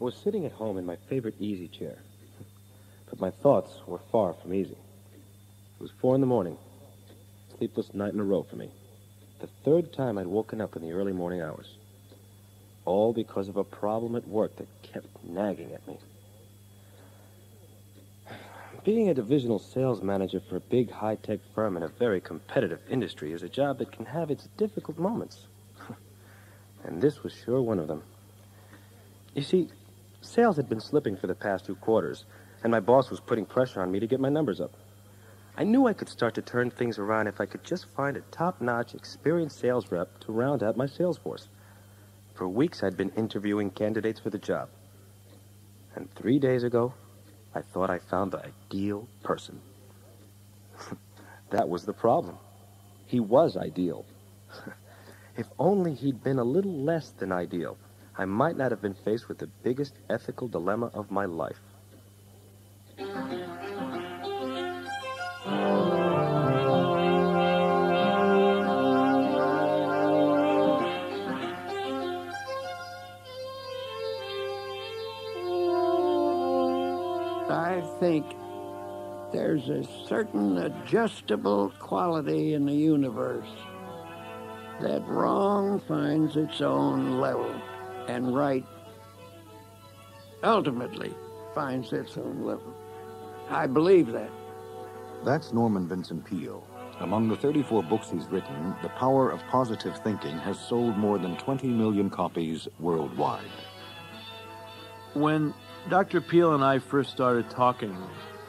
I was sitting at home in my favorite easy chair, but my thoughts were far from easy. It was four in the morning, sleepless night in a row for me. The third time I'd woken up in the early morning hours. All because of a problem at work that kept nagging at me. Being a divisional sales manager for a big high tech firm in a very competitive industry is a job that can have its difficult moments. and this was sure one of them. You see, sales had been slipping for the past two quarters, and my boss was putting pressure on me to get my numbers up. I knew I could start to turn things around if I could just find a top notch, experienced sales rep to round out my sales force. For weeks, I'd been interviewing candidates for the job. And three days ago, I thought I found the ideal person. that was the problem. He was ideal. if only he'd been a little less than ideal, I might not have been faced with the biggest ethical dilemma of my life. I think there's a certain adjustable quality in the universe that wrong finds its own level and right ultimately finds its own level. I believe that. That's Norman Vincent Peale. Among the 34 books he's written, The Power of Positive Thinking has sold more than 20 million copies worldwide. When Dr. Peale and I first started talking,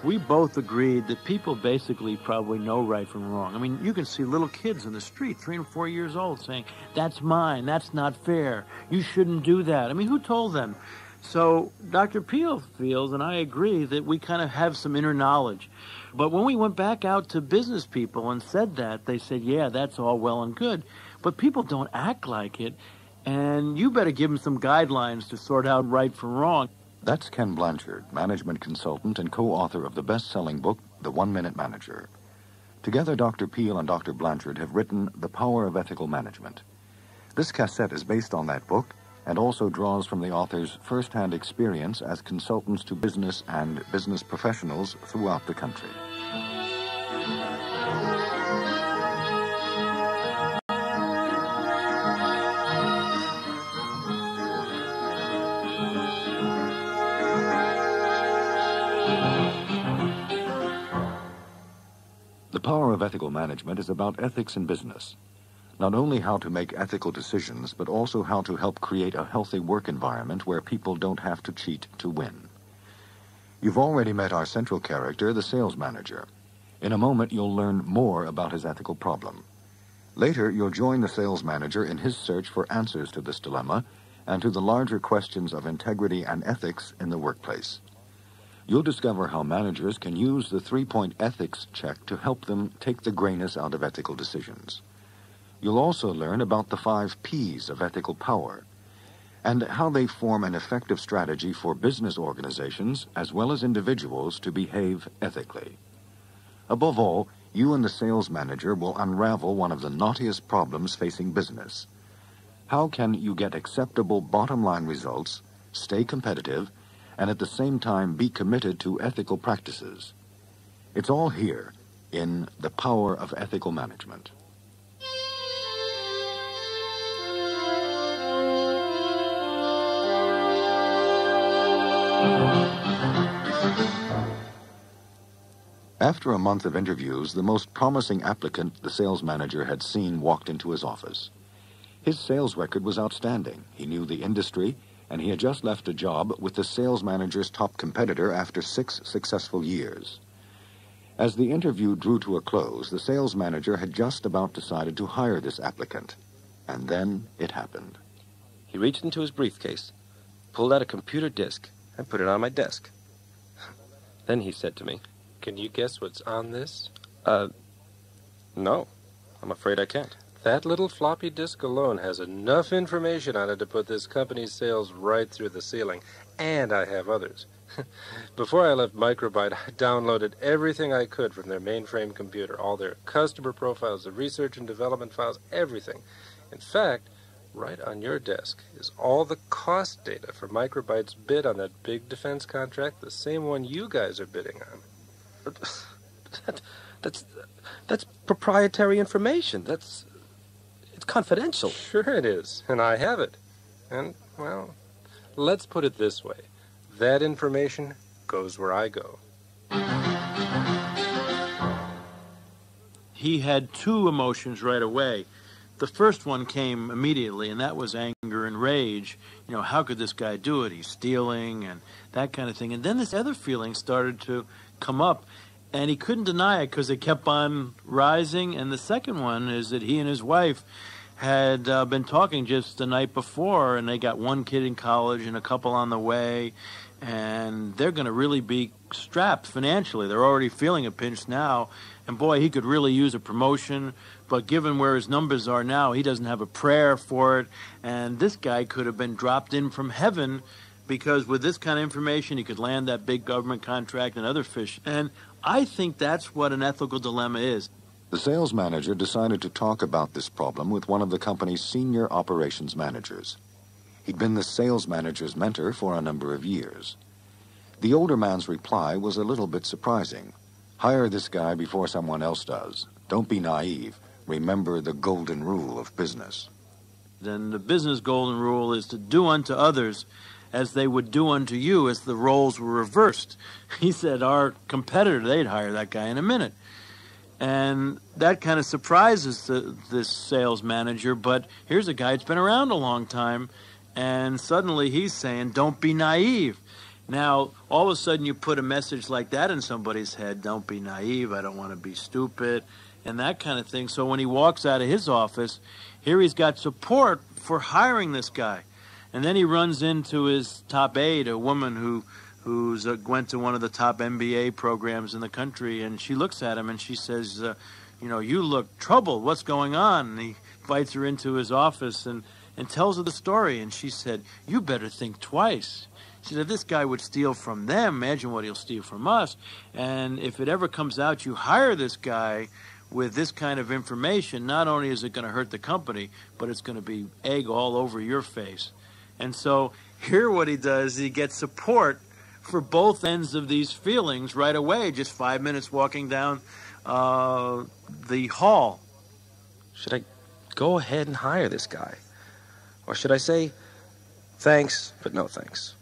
we both agreed that people basically probably know right from wrong. I mean, you can see little kids in the street, three and four years old, saying, That's mine, that's not fair, you shouldn't do that. I mean, who told them? So Dr. Peale feels, and I agree, that we kind of have some inner knowledge. But when we went back out to business people and said that, they said, Yeah, that's all well and good. But people don't act like it. And you better give them some guidelines to sort out right from wrong. That's Ken Blanchard, management consultant and co author of the best selling book, The One Minute Manager. Together, Dr. Peale and Dr. Blanchard have written The Power of Ethical Management. This cassette is based on that book and also draws from the author's first hand experience as consultants to business and business professionals throughout the country. Power of ethical management is about ethics in business. Not only how to make ethical decisions, but also how to help create a healthy work environment where people don't have to cheat to win. You've already met our central character, the sales manager. In a moment, you'll learn more about his ethical problem. Later, you'll join the sales manager in his search for answers to this dilemma and to the larger questions of integrity and ethics in the workplace. You'll discover how managers can use the three point ethics check to help them take the grayness out of ethical decisions. You'll also learn about the five P's of ethical power and how they form an effective strategy for business organizations as well as individuals to behave ethically. Above all, you and the sales manager will unravel one of the knottiest problems facing business. How can you get acceptable bottom line results, stay competitive, and at the same time be committed to ethical practices. It's all here in The Power of Ethical Management. After a month of interviews, the most promising applicant the sales manager had seen walked into his office. His sales record was outstanding. He knew the industry and he had just left a job with the sales manager's top competitor after six successful years. As the interview drew to a close, the sales manager had just about decided to hire this applicant. And then it happened. He reached into his briefcase, pulled out a computer disk, and put it on my desk. then he said to me, Can you guess what's on this? Uh, no. I'm afraid I can't. That little floppy disk alone has enough information on it to put this company's sales right through the ceiling. And I have others. Before I left Microbyte, I downloaded everything I could from their mainframe computer all their customer profiles, the research and development files, everything. In fact, Right on your desk is all the cost data for Microbyte's bid on that big defense contract, the same one you guys are bidding on. That, that's that's proprietary information. That's confidential. Sure it is, and I have it. And, well, let's put it this way. That information goes where I go. He had two emotions right away. The first one came immediately, and that was anger and rage. You know, how could this guy do it? He's stealing and that kind of thing. And then this other feeling started to come up, and he couldn't deny it because it kept on rising. And the second one is that he and his wife had uh, been talking just the night before, and they got one kid in college and a couple on the way, and they're going to really be strapped financially. They're already feeling a pinch now, and boy, he could really use a promotion. But given where his numbers are now, he doesn't have a prayer for it, and this guy could have been dropped in from heaven because with this kind of information, he could land that big government contract and other fish. And I think that's what an ethical dilemma is. The sales manager decided to talk about this problem with one of the company's senior operations managers. He'd been the sales manager's mentor for a number of years. The older man's reply was a little bit surprising. Hire this guy before someone else does. Don't be naive. Remember the golden rule of business. Then the business golden rule is to do unto others as they would do unto you as the roles were reversed. He said our competitor, they'd hire that guy in a minute. And that kind of surprises the, this sales manager, but here's a guy that's been around a long time, and suddenly he's saying, Don't be naive. Now, all of a sudden, you put a message like that in somebody's head Don't be naive, I don't want to be stupid, and that kind of thing. So when he walks out of his office, here he's got support for hiring this guy. And then he runs into his top aide, a woman who who's uh, went to one of the top MBA programs in the country, and she looks at him and she says, uh, "You know, you look troubled. What's going on?" And he invites her into his office and and tells her the story. And she said, "You better think twice." She said, "This guy would steal from them. Imagine what he'll steal from us. And if it ever comes out you hire this guy." With this kind of information, not only is it going to hurt the company, but it's going to be egg all over your face. And so here what he does, he gets support for both ends of these feelings right away, just five minutes walking down uh, the hall. Should I go ahead and hire this guy? Or should I say, thanks, but no thanks?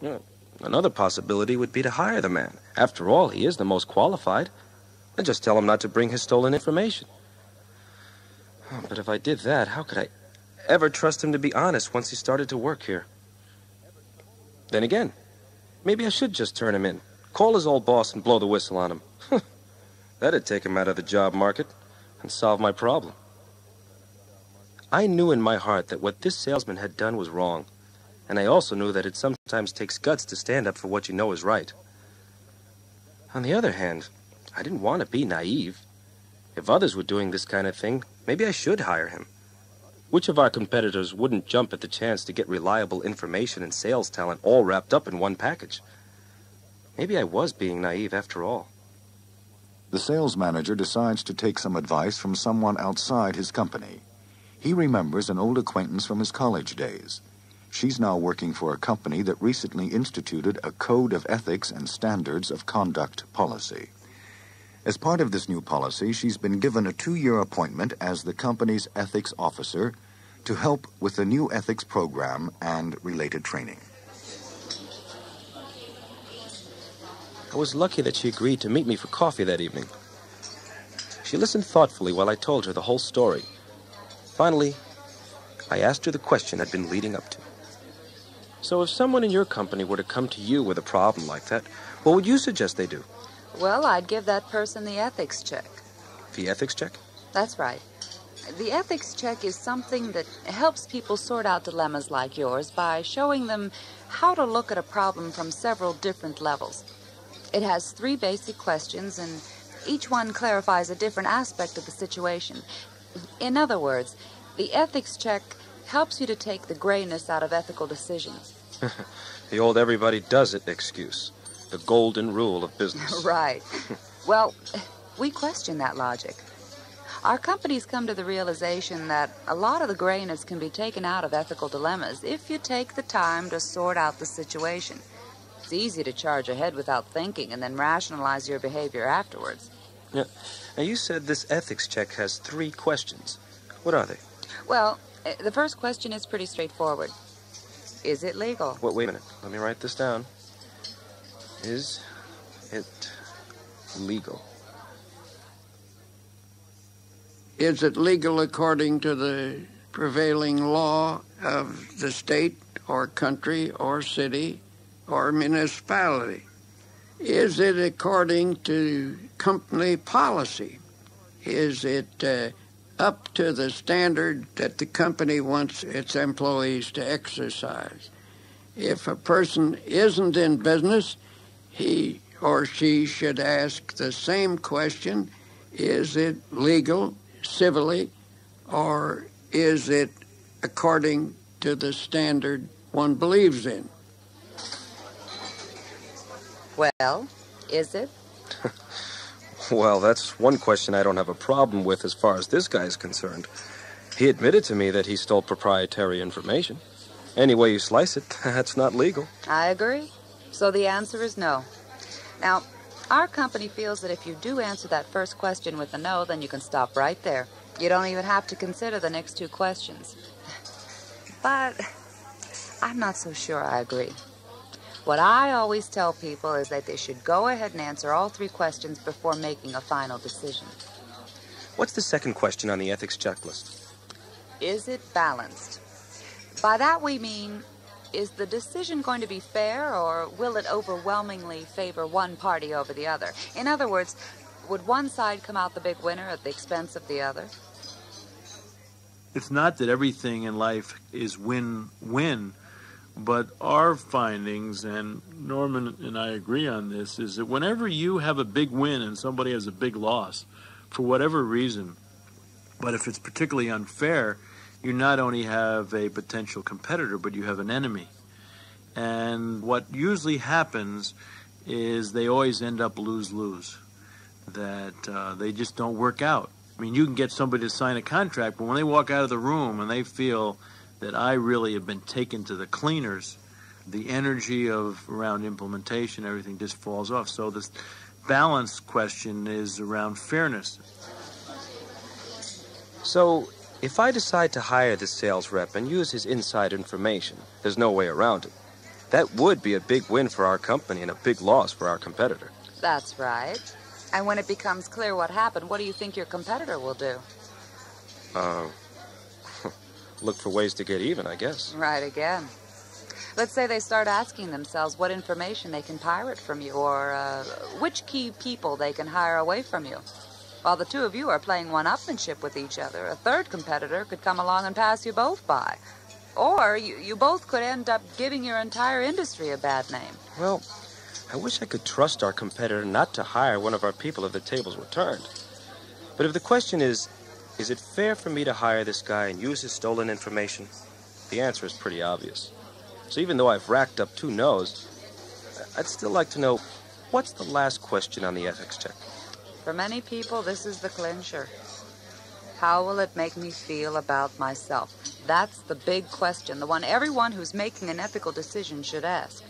You know, another possibility would be to hire the man. After all, he is the most qualified. And just tell him not to bring his stolen information. Oh, but if I did that, how could I ever trust him to be honest once he started to work here? Then again, maybe I should just turn him in. Call his old boss and blow the whistle on him. That'd take him out of the job market and solve my problem. I knew in my heart that what this salesman had done was wrong, and I also knew that it sometimes takes guts to stand up for what you know is right. On the other hand, I didn't want to be naive. If others were doing this kind of thing, maybe I should hire him. Which of our competitors wouldn't jump at the chance to get reliable information and sales talent all wrapped up in one package? Maybe I was being naive after all. The sales manager decides to take some advice from someone outside his company. He remembers an old acquaintance from his college days. She's now working for a company that recently instituted a code of ethics and standards of conduct policy. As part of this new policy, she's been given a two-year appointment as the company's ethics officer to help with the new ethics program and related training. I was lucky that she agreed to meet me for coffee that evening. She listened thoughtfully while I told her the whole story. Finally, I asked her the question I'd been leading up to. So if someone in your company were to come to you with a problem like that, what would you suggest they do? Well, I'd give that person the ethics check. The ethics check? That's right. The ethics check is something that helps people sort out dilemmas like yours by showing them how to look at a problem from several different levels. It has three basic questions, and each one clarifies a different aspect of the situation. In other words, the ethics check helps you to take the grayness out of ethical decisions. the old everybody does it excuse. The golden rule of business. right. well, we question that logic. Our companies come to the realization that a lot of the grayness can be taken out of ethical dilemmas if you take the time to sort out the situation. It's easy to charge ahead without thinking and then rationalize your behavior afterwards. Yeah. Now, you said this ethics check has three questions. What are they? Well, eh, the first question is pretty straightforward. Is it legal? Wait, wait a minute. Let me write this down. Is it legal? Is it legal according to the prevailing law of the state or country or city or municipality? Is it according to company policy? Is it uh, up to the standard that the company wants its employees to exercise? If a person isn't in business, he or she should ask the same question Is it legal civilly, or is it according to the standard one believes in? Well, is it? Well, that's one question I don't have a problem with as far as this guy is concerned. He admitted to me that he stole proprietary information. Any way you slice it, that's not legal. I agree. So the answer is no. Now, our company feels that if you do answer that first question with a no, then you can stop right there. You don't even have to consider the next two questions. But I'm not so sure I agree. What I always tell people is that they should go ahead and answer all three questions before making a final decision. What's the second question on the ethics checklist? Is it balanced? By that we mean, is the decision going to be fair or will it overwhelmingly favor one party over the other? In other words, would one side come out the big winner at the expense of the other? It's not that everything in life is win win, but our findings, and Norman and I agree on this, is that whenever you have a big win and somebody has a big loss, for whatever reason, but if it's particularly unfair, you not only have a potential competitor, but you have an enemy. And what usually happens is they always end up lose lose, that uh, they just don't work out. I mean, you can get somebody to sign a contract, but when they walk out of the room and they feel that I really have been taken to the cleaners, the energy of around implementation, everything just falls off. So this balance question is around fairness. So, if I decide to hire this sales rep and use his inside information, there's no way around it. That would be a big win for our company and a big loss for our competitor. That's right. And when it becomes clear what happened, what do you think your competitor will do? Uh, look for ways to get even, I guess. Right again. Let's say they start asking themselves what information they can pirate from you or uh, which key people they can hire away from you. While the two of you are playing one upmanship with each other, a third competitor could come along and pass you both by. Or you, you both could end up giving your entire industry a bad name. Well, I wish I could trust our competitor not to hire one of our people if the tables were turned. But if the question is, is it fair for me to hire this guy and use his stolen information? The answer is pretty obvious. So even though I've racked up two no's, I'd still like to know what's the last question on the ethics check? For many people, this is the clincher. How will it make me feel about myself? That's the big question, the one everyone who's making an ethical decision should ask.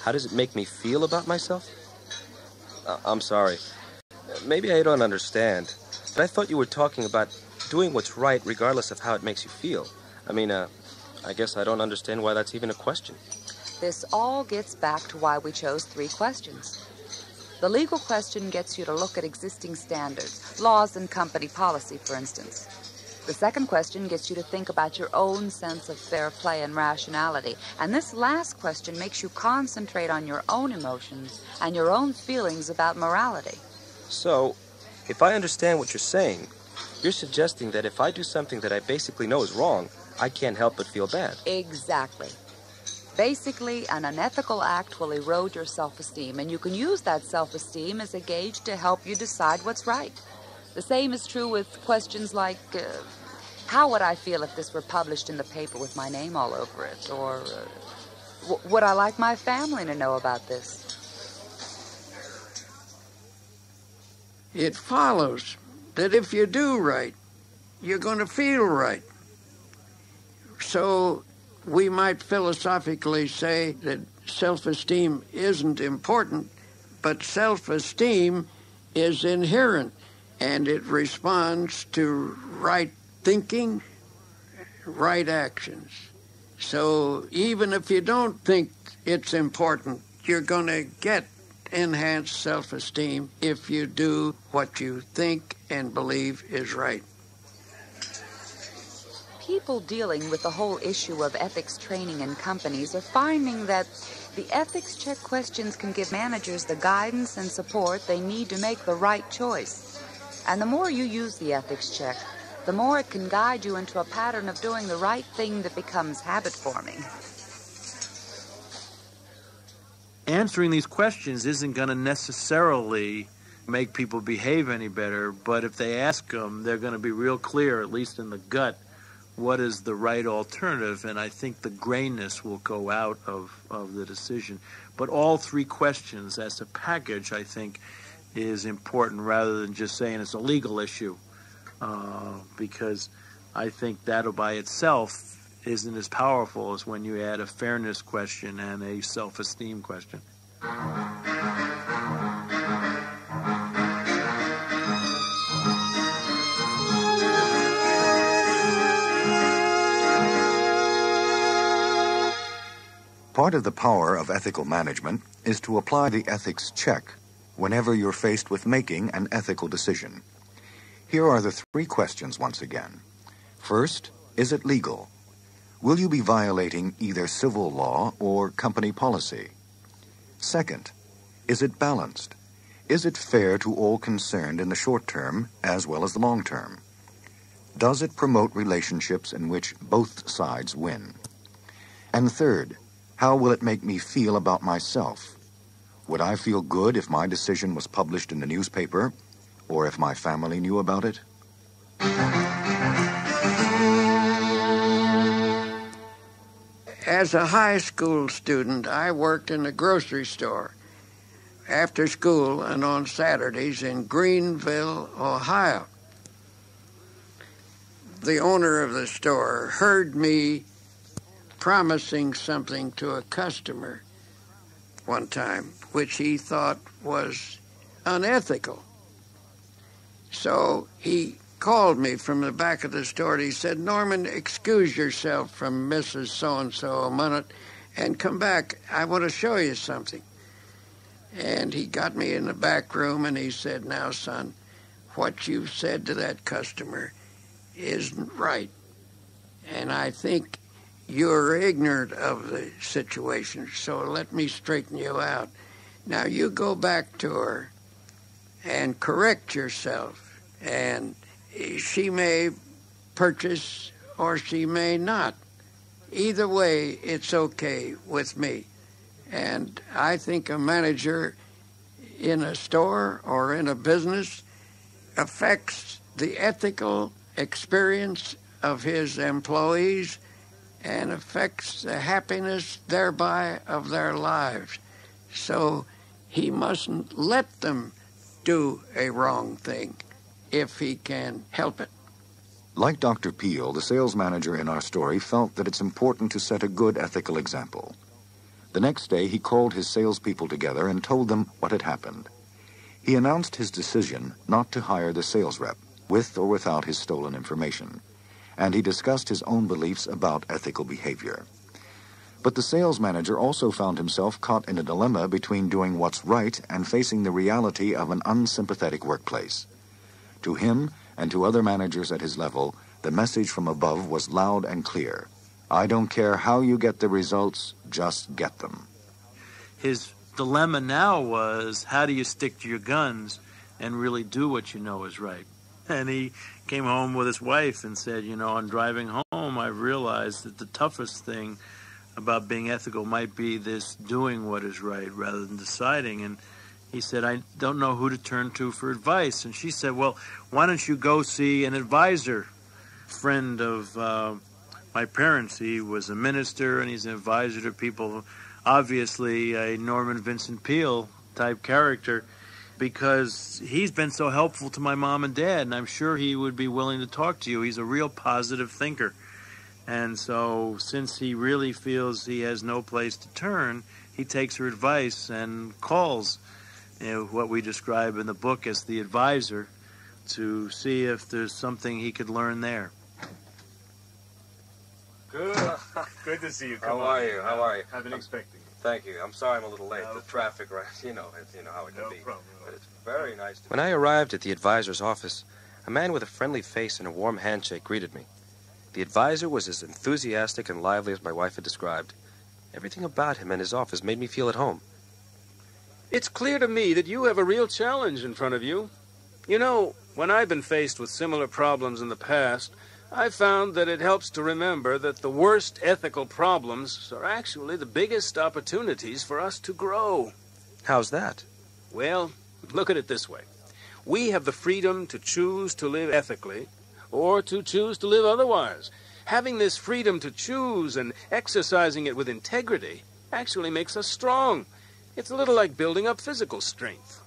How does it make me feel about myself? Uh, I'm sorry. Maybe I don't understand, but I thought you were talking about doing what's right regardless of how it makes you feel. I mean, uh, I guess I don't understand why that's even a question. This all gets back to why we chose three questions. The legal question gets you to look at existing standards, laws and company policy, for instance. The second question gets you to think about your own sense of fair play and rationality. And this last question makes you concentrate on your own emotions and your own feelings about morality. So, if I understand what you're saying, you're suggesting that if I do something that I basically know is wrong, I can't help but feel bad. Exactly. Basically, an unethical act will erode your self esteem, and you can use that self esteem as a gauge to help you decide what's right. The same is true with questions like uh, how would I feel if this were published in the paper with my name all over it? Or uh, would I like my family to know about this? It follows that if you do right, you're going to feel right. So we might philosophically say that self esteem isn't important, but self esteem is inherent and it responds to right thinking, right actions. So even if you don't think it's important, you're going to get enhanced self esteem if you do what you think and believe is right. People dealing with the whole issue of ethics training in companies are finding that the ethics check questions can give managers the guidance and support they need to make the right choice. And the more you use the ethics check, the more it can guide you into a pattern of doing the right thing that becomes habit forming. Answering these questions isn't going to necessarily make people behave any better, but if they ask them, they're going to be real clear, at least in the gut, what is the right alternative, and I think the grayness will go out of, of the decision. But all three questions as a package, I think, is important rather than just saying it's a legal issue, uh, because I think that by itself isn't as powerful as when you add a fairness question and a self esteem question. Part of the power of ethical management is to apply the ethics check whenever you're faced with making an ethical decision. Here are the three questions once again. First, is it legal? Will you be violating either civil law or company policy? Second, is it balanced? Is it fair to all concerned in the short term as well as the long term? Does it promote relationships in which both sides win? And third, how will it make me feel about myself? Would I feel good if my decision was published in the newspaper, or if my family knew about it? As a high school student, I worked in a grocery store after school and on Saturdays in Greenville, Ohio. The owner of the store heard me promising something to a customer one time, which he thought was unethical. So he called me from the back of the store he said, Norman, excuse yourself from Mrs. So and so a minute and come back. I want to show you something. And he got me in the back room and he said, Now, son, what you've said to that customer isn't right. And I think you're ignorant of the situation, so let me straighten you out. Now you go back to her and correct yourself, and she may purchase or she may not. Either way, it's okay with me. And I think a manager in a store or in a business affects the ethical experience of his employees and affects the happiness thereby of their lives. So he mustn't let them do a wrong thing if he can help it. Like Dr. Peale, the sales manager in our story felt that it's important to set a good ethical example. The next day, he called his salespeople together and told them what had happened. He announced his decision not to hire the sales rep, with or without his stolen information and he discussed his own beliefs about ethical behavior. But the sales manager also found himself caught in a dilemma between doing what's right and facing the reality of an unsympathetic workplace. To him and to other managers at his level, the message from above was loud and clear. I don't care how you get the results, just get them. His dilemma now was how do you stick to your guns and really do what you know is right? And he came home with his wife and said, you know, on driving home, I realized that the toughest thing about being ethical might be this doing what is right rather than deciding. And he said, I don't know who to turn to for advice. And she said, well, why don't you go see an advisor, friend of uh, my parents. He was a minister and he's an advisor to people, obviously a Norman Vincent Peale type character. Because he's been so helpful to my mom and dad, and I'm sure he would be willing to talk to you. He's a real positive thinker. And so, since he really feels he has no place to turn, he takes her advice and calls you know, what we describe in the book as the advisor to see if there's something he could learn there. Good. Good to see you. Come How on. are you? How are you? I've been expecting you. Thank you. I'm sorry I'm a little late. No the traffic, right? You know, you know how it no can be. Problem. But it's very nice. To when I arrived at the advisor's office, a man with a friendly face and a warm handshake greeted me. The advisor was as enthusiastic and lively as my wife had described. Everything about him and his office made me feel at home. It's clear to me that you have a real challenge in front of you. You know, when I've been faced with similar problems in the past, I've found that it helps to remember that the worst ethical problems are actually the biggest opportunities for us to grow. How's that? Well, look at it this way. We have the freedom to choose to live ethically or to choose to live otherwise. Having this freedom to choose and exercising it with integrity actually makes us strong. It's a little like building up physical strength.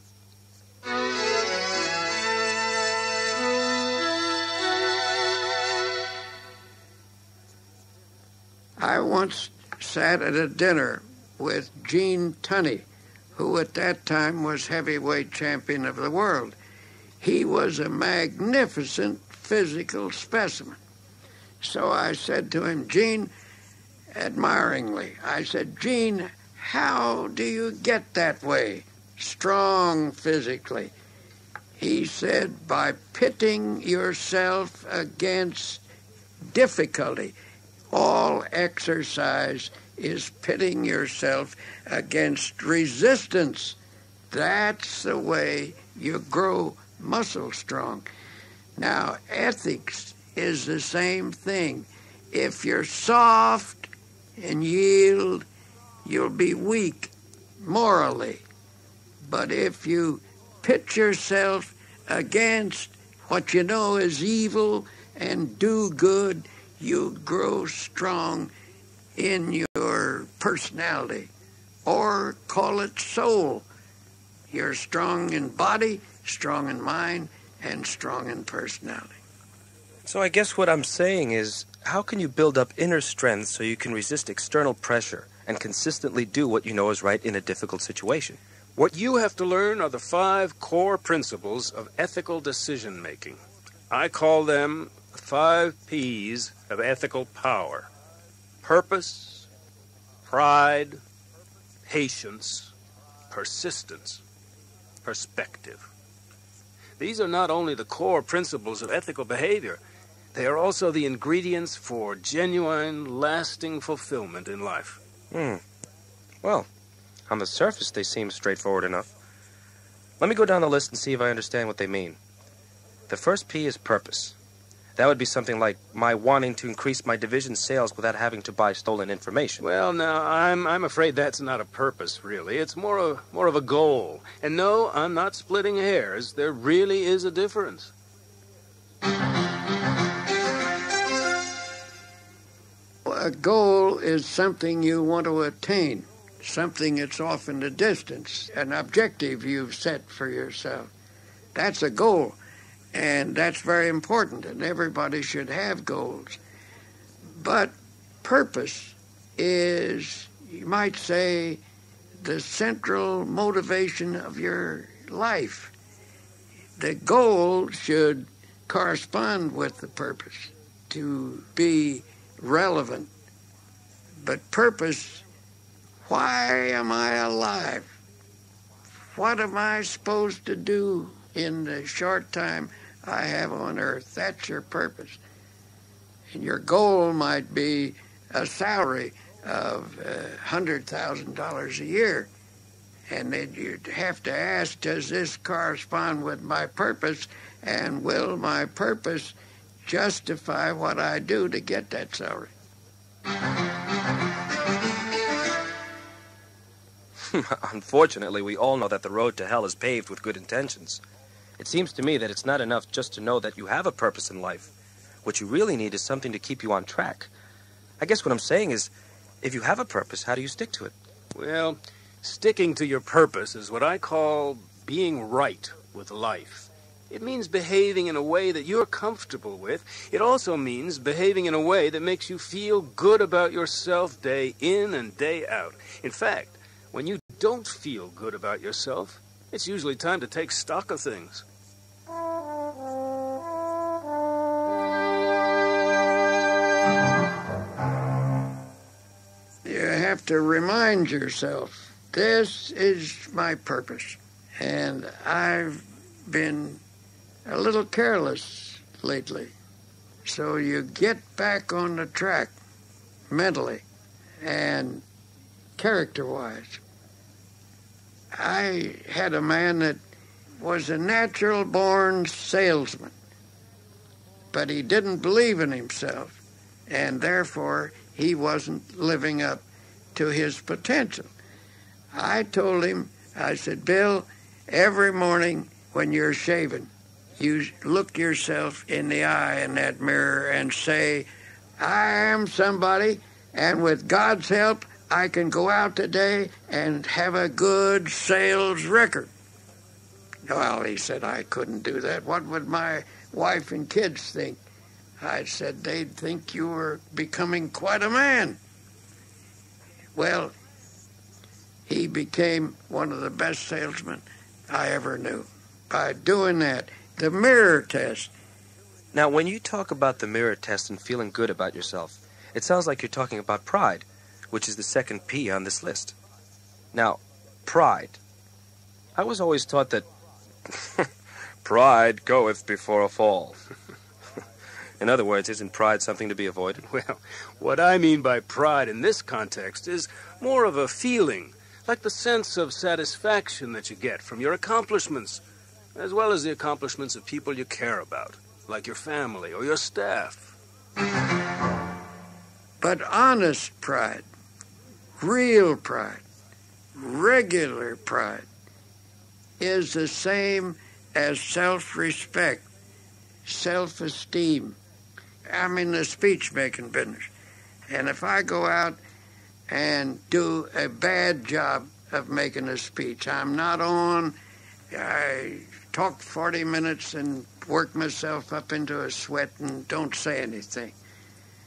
Once sat at a dinner with Gene Tunney, who at that time was heavyweight champion of the world. He was a magnificent physical specimen. So I said to him, Gene, admiringly, I said, Gene, how do you get that way, strong physically? He said, by pitting yourself against difficulty. All exercise is pitting yourself against resistance. That's the way you grow muscle strong. Now, ethics is the same thing. If you're soft and yield, you'll be weak morally. But if you pit yourself against what you know is evil and do good, you grow strong in your personality. Or call it soul. You're strong in body, strong in mind, and strong in personality. So I guess what I'm saying is how can you build up inner strength so you can resist external pressure and consistently do what you know is right in a difficult situation? What you have to learn are the five core principles of ethical decision making. I call them the five P's of ethical power purpose, pride, patience, persistence, perspective. These are not only the core principles of ethical behavior, they are also the ingredients for genuine, lasting fulfillment in life. Hmm. Well, on the surface, they seem straightforward enough. Let me go down the list and see if I understand what they mean. The first P is purpose. That would be something like my wanting to increase my division's sales without having to buy stolen information. Well, now I'm I'm afraid that's not a purpose, really. It's more of more of a goal. And no, I'm not splitting hairs. There really is a difference. A goal is something you want to attain, something that's off in the distance, an objective you've set for yourself. That's a goal. And that's very important, and everybody should have goals. But purpose is, you might say, the central motivation of your life. The goal should correspond with the purpose to be relevant. But purpose, why am I alive? What am I supposed to do in the short time I have on earth. That's your purpose. And your goal might be a salary of uh, $100,000 a year. And then you'd have to ask, does this correspond with my purpose? And will my purpose justify what I do to get that salary? Unfortunately, we all know that the road to hell is paved with good intentions. It seems to me that it's not enough just to know that you have a purpose in life. What you really need is something to keep you on track. I guess what I'm saying is, if you have a purpose, how do you stick to it? Well, sticking to your purpose is what I call being right with life. It means behaving in a way that you're comfortable with. It also means behaving in a way that makes you feel good about yourself day in and day out. In fact, when you don't feel good about yourself, it's usually time to take stock of things. Have to remind yourself this is my purpose. And I've been a little careless lately. So you get back on the track mentally and character wise. I had a man that was a natural born salesman, but he didn't believe in himself, and therefore he wasn't living up to his potential. I told him, I said, Bill, every morning when you're shaving, you look yourself in the eye in that mirror and say, I am somebody, and with God's help, I can go out today and have a good sales record. Well, he said, I couldn't do that. What would my wife and kids think? I said, they'd think you were becoming quite a man. Well, he became one of the best salesmen I ever knew by doing that. The mirror test. Now, when you talk about the mirror test and feeling good about yourself, it sounds like you're talking about pride, which is the second P on this list. Now, pride. I was always taught that pride goeth before a fall. in other words, isn't pride something to be avoided? Well, what I mean by pride in this context is more of a feeling, like the sense of satisfaction that you get from your accomplishments, as well as the accomplishments of people you care about, like your family or your staff. But honest pride, real pride, regular pride, is the same as self respect, self esteem. I'm in the speech making business. And if I go out and do a bad job of making a speech, I'm not on, I talk 40 minutes and work myself up into a sweat and don't say anything.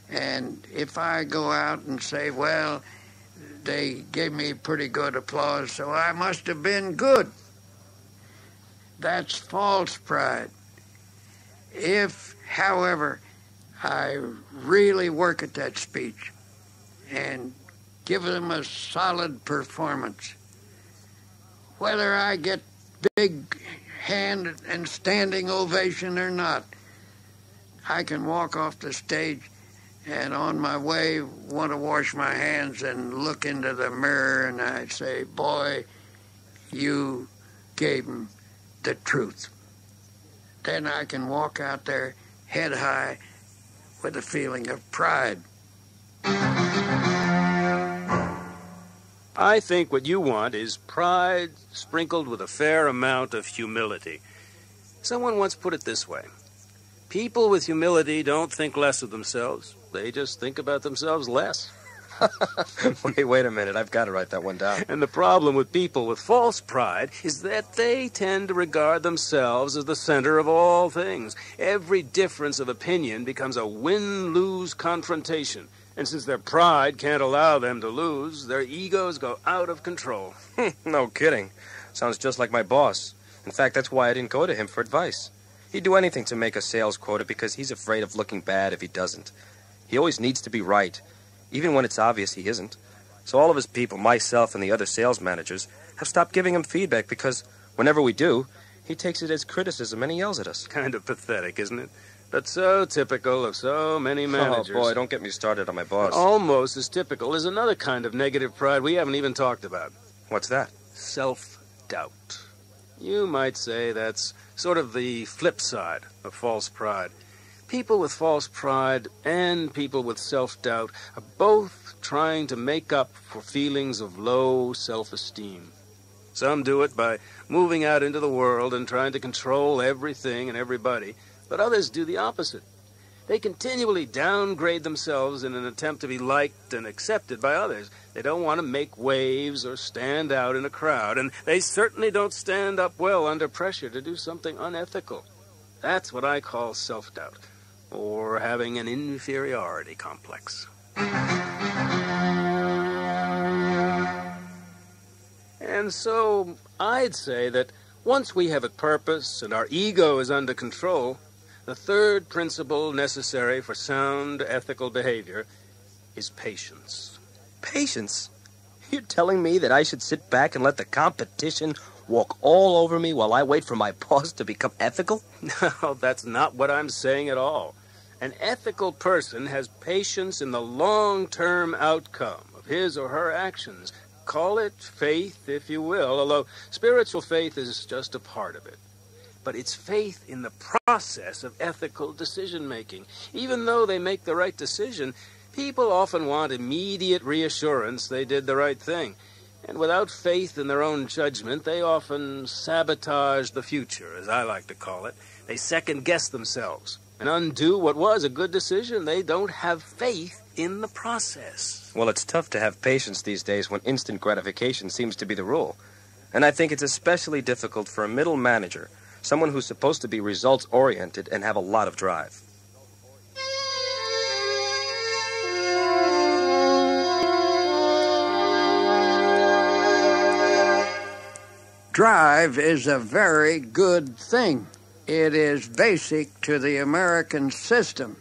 And if I go out and say, well, they gave me pretty good applause, so I must have been good. That's false pride. If, however, I really work at that speech and give them a solid performance, whether I get big hand and standing ovation or not, I can walk off the stage and on my way want to wash my hands and look into the mirror and I say, boy, you gave them the truth. Then I can walk out there head high with a feeling of pride. I think what you want is pride sprinkled with a fair amount of humility. Someone once put it this way People with humility don't think less of themselves, they just think about themselves less. wait, wait a minute. I've got to write that one down. And the problem with people with false pride is that they tend to regard themselves as the center of all things. Every difference of opinion becomes a win lose confrontation. And since their pride can't allow them to lose, their egos go out of control. no kidding. Sounds just like my boss. In fact, that's why I didn't go to him for advice. He'd do anything to make a sales quota because he's afraid of looking bad if he doesn't. He always needs to be right, even when it's obvious he isn't. So all of his people, myself and the other sales managers, have stopped giving him feedback because whenever we do, he takes it as criticism and he yells at us. Kind of pathetic, isn't it? But so typical of so many oh, managers. Oh, boy, don't get me started on my boss. Almost as typical is another kind of negative pride we haven't even talked about What's that? self doubt. You might say that's sort of the flip side of false pride. People with false pride and people with self doubt are both trying to make up for feelings of low self esteem. Some do it by moving out into the world and trying to control everything and everybody, but others do the opposite. They continually downgrade themselves in an attempt to be liked and accepted by others. They don't want to make waves or stand out in a crowd, and they certainly don't stand up well under pressure to do something unethical. That's what I call self doubt, or having an inferiority complex. And so I'd say that once we have a purpose and our ego is under control, the third principle necessary for sound ethical behavior is patience. Patience? You're telling me that I should sit back and let the competition walk all over me while I wait for my boss to become ethical? No, that's not what I'm saying at all. An ethical person has patience in the long term outcome of his or her actions. Call it faith, if you will, although spiritual faith is just a part of it but it's faith in the process of ethical decision making. Even though they make the right decision, people often want immediate reassurance they did the right thing. And without faith in their own judgment, they often sabotage the future, as I like to call it. They second guess themselves and undo what was a good decision. They don't have faith in the process. Well, it's tough to have patience these days when instant gratification seems to be the rule. And I think it's especially difficult for a middle manager someone who's supposed to be results oriented and have a lot of drive. Drive is a very good thing. It is basic to the American system.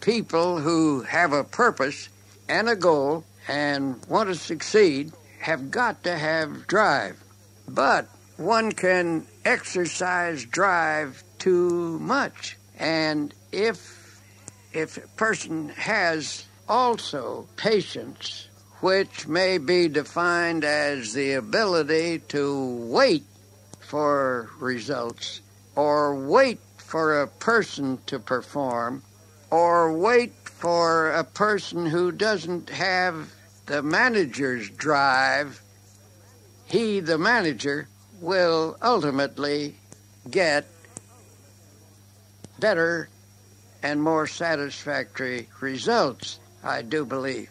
People who have a purpose and a goal and want to succeed have got to have drive. But one can exercise drive too much. And if if a person has also patience, which may be defined as the ability to wait for results, or wait for a person to perform, or wait for a person who doesn't have the manager's drive, he, the manager, will ultimately get better and more satisfactory results, I do believe.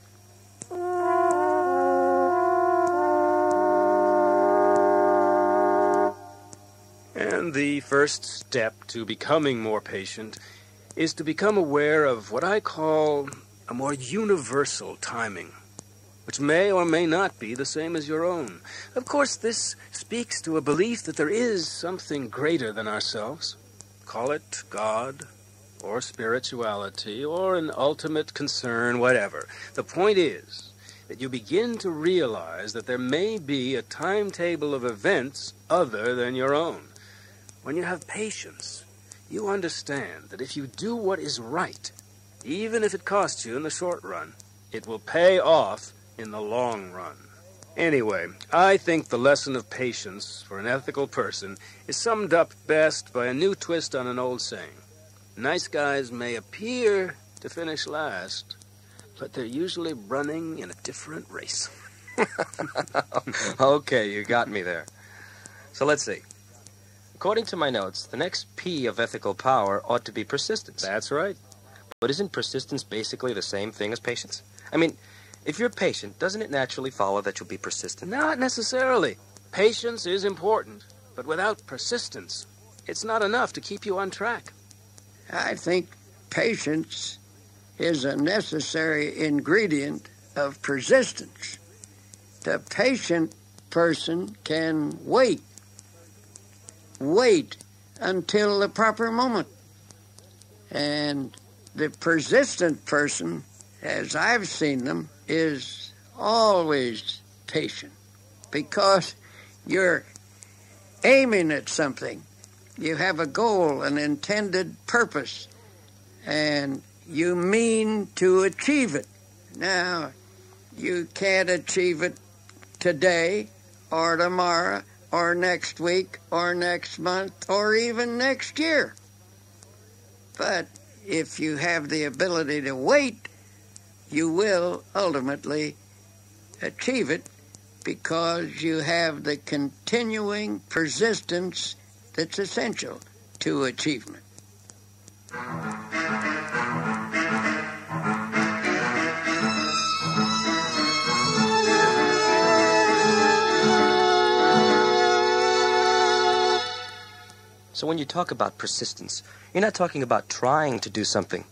The first step to becoming more patient is to become aware of what I call a more universal timing which may or may not be the same as your own. Of course, this speaks to a belief that there is something greater than ourselves. Call it God, or spirituality, or an ultimate concern, whatever. The point is that you begin to realize that there may be a timetable of events other than your own. When you have patience, you understand that if you do what is right, even if it costs you in the short run, it will pay off in the long run. Anyway, I think the lesson of patience for an ethical person is summed up best by a new twist on an old saying. Nice guys may appear to finish last, but they're usually running in a different race. okay, you got me there. So let's see. According to my notes, the next P of ethical power ought to be persistence. That's right. But isn't persistence basically the same thing as patience? I mean, if you're patient, doesn't it naturally follow that you'll be persistent? Not necessarily. Patience is important, but without persistence, it's not enough to keep you on track. I think patience is a necessary ingredient of persistence. The patient person can wait, wait until the proper moment. And the persistent person, as I've seen them, is always patient because you're aiming at something. You have a goal, an intended purpose, and you mean to achieve it. Now, you can't achieve it today or tomorrow or next week or next month or even next year. But if you have the ability to wait you will ultimately achieve it because you have the continuing persistence that's essential to achievement. So when you talk about persistence, you're not talking about trying to do something.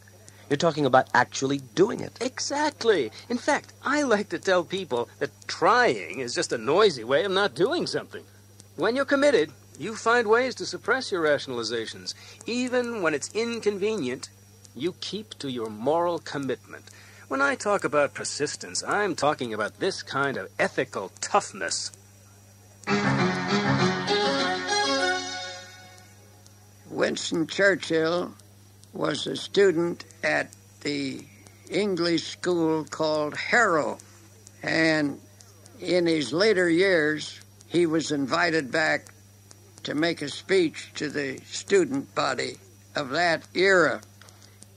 You're talking about actually doing it. Exactly. In fact, I like to tell people that trying is just a noisy way of not doing something. When you're committed, you find ways to suppress your rationalizations. Even when it's inconvenient, you keep to your moral commitment. When I talk about persistence, I'm talking about this kind of ethical toughness. Winston Churchill was a student at the English school called Harrow. And in his later years, he was invited back to make a speech to the student body of that era.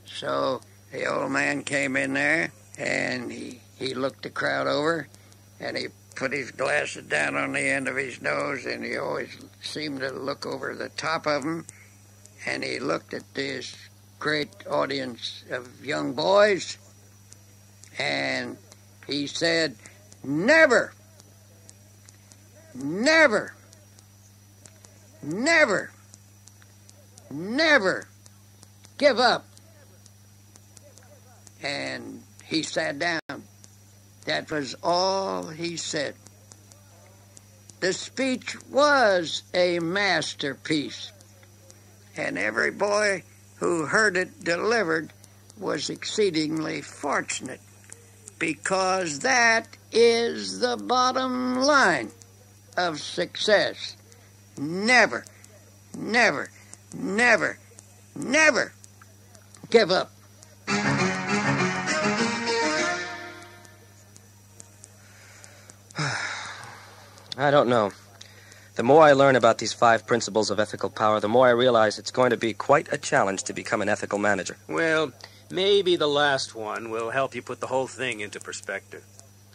So the old man came in there and he, he looked the crowd over and he put his glasses down on the end of his nose and he always seemed to look over the top of them and he looked at this great audience of young boys and he said, Never, never, never, never give up. And he sat down. That was all he said. The speech was a masterpiece, and every boy who heard it delivered was exceedingly fortunate because that is the bottom line of success. Never, never, never, never give up. I don't know. The more I learn about these five principles of ethical power, the more I realize it's going to be quite a challenge to become an ethical manager. Well, maybe the last one will help you put the whole thing into perspective.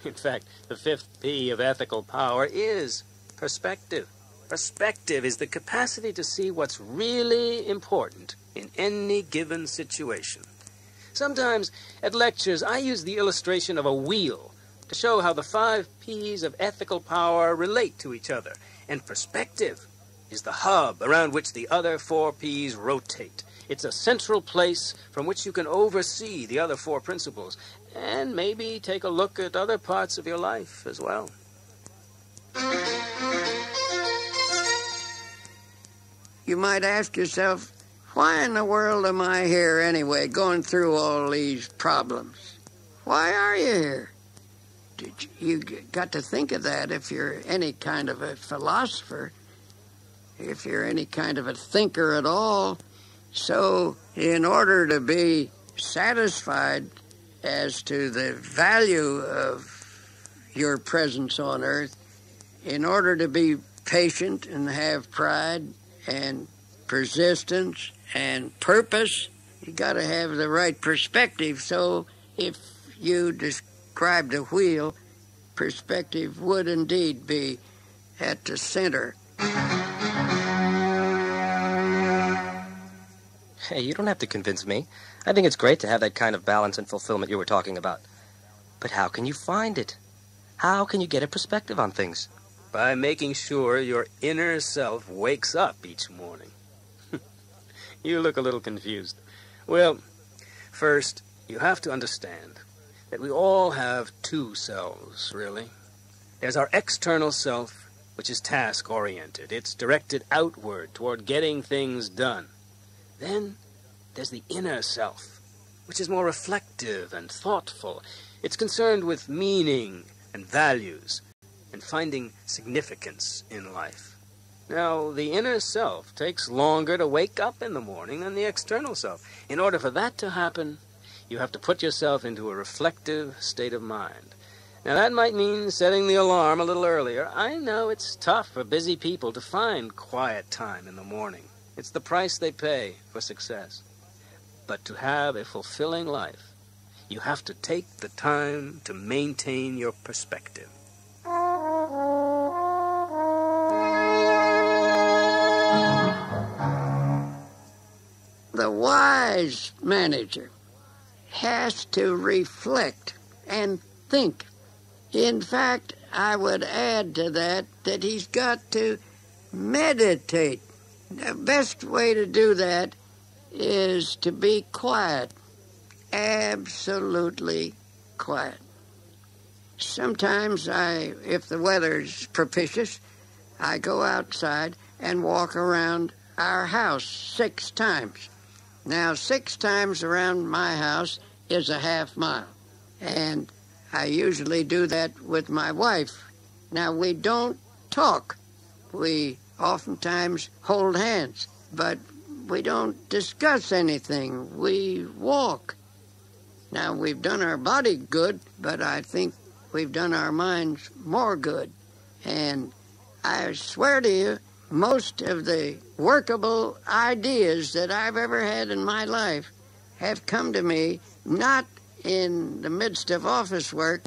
In fact, the fifth P of ethical power is perspective. Perspective is the capacity to see what's really important in any given situation. Sometimes at lectures, I use the illustration of a wheel to show how the five P's of ethical power relate to each other. And perspective is the hub around which the other four P's rotate. It's a central place from which you can oversee the other four principles and maybe take a look at other parts of your life as well. You might ask yourself, why in the world am I here anyway, going through all these problems? Why are you here? You, got to think of that if you're any kind of a philosopher, if you're any kind of a thinker at all. So, in order to be satisfied as to the value of your presence on earth, in order to be patient and have pride and persistence and purpose, you got to have the right perspective. So, if you describe the wheel, perspective would indeed be at the center. Hey, you don't have to convince me. I think it's great to have that kind of balance and fulfillment you were talking about. But how can you find it? How can you get a perspective on things? By making sure your inner self wakes up each morning. you look a little confused. Well, first, you have to understand that we all have two selves, really. There's our external self, which is task oriented, it's directed outward toward getting things done. Then there's the inner self, which is more reflective and thoughtful. It's concerned with meaning and values and finding significance in life. Now, the inner self takes longer to wake up in the morning than the external self. In order for that to happen, you have to put yourself into a reflective state of mind. Now, that might mean setting the alarm a little earlier. I know it's tough for busy people to find quiet time in the morning. It's the price they pay for success. But to have a fulfilling life, you have to take the time to maintain your perspective. The wise manager has to reflect and think. In fact, I would add to that that he's got to meditate The best way to do that is to be quiet, absolutely quiet. Sometimes I, if the weather's propitious, I go outside and walk around our house six times. Now, six times around my house is a half mile. And I usually do that with my wife. Now, we don't talk. We oftentimes hold hands, but we don't discuss anything. We walk. Now, we've done our body good, but I think we've done our minds more good. And I swear to you, most of the workable ideas that I've ever had in my life have come to me not in the midst of office work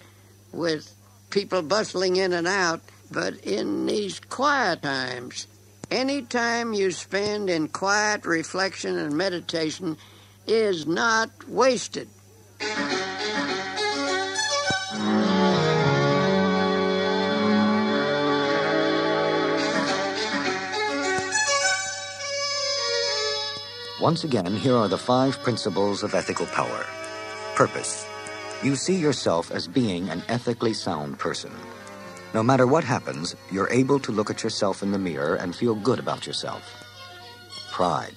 with people bustling in and out, but in these quiet times. Any time you spend in quiet reflection and meditation is not wasted. Once again, here are the five principles of ethical power. Purpose. You see yourself as being an ethically sound person. No matter what happens, you're able to look at yourself in the mirror and feel good about yourself. Pride.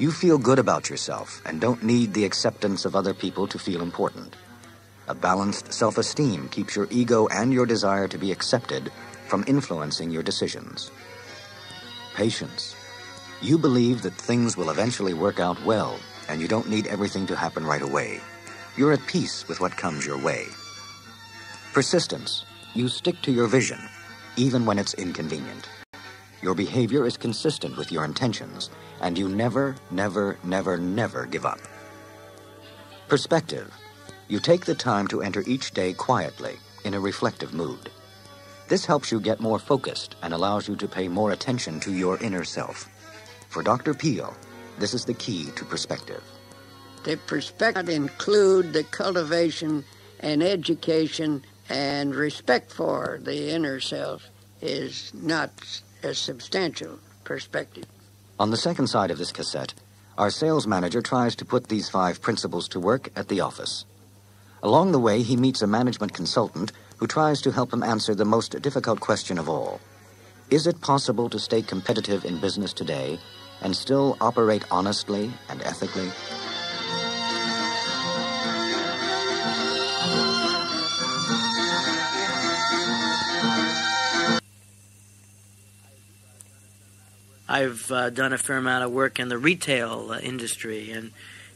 You feel good about yourself and don't need the acceptance of other people to feel important. A balanced self-esteem keeps your ego and your desire to be accepted from influencing your decisions. Patience. You believe that things will eventually work out well, and you don't need everything to happen right away. You're at peace with what comes your way. Persistence. You stick to your vision, even when it's inconvenient. Your behavior is consistent with your intentions, and you never, never, never, never give up. Perspective. You take the time to enter each day quietly, in a reflective mood. This helps you get more focused and allows you to pay more attention to your inner self. For Dr. Peale, this is the key to perspective. The perspective include the cultivation and education and respect for the inner self is not a substantial perspective. On the second side of this cassette, our sales manager tries to put these five principles to work at the office. Along the way, he meets a management consultant who tries to help him answer the most difficult question of all. Is it possible to stay competitive in business today and still operate honestly and ethically? I've uh, done a fair amount of work in the retail uh, industry, and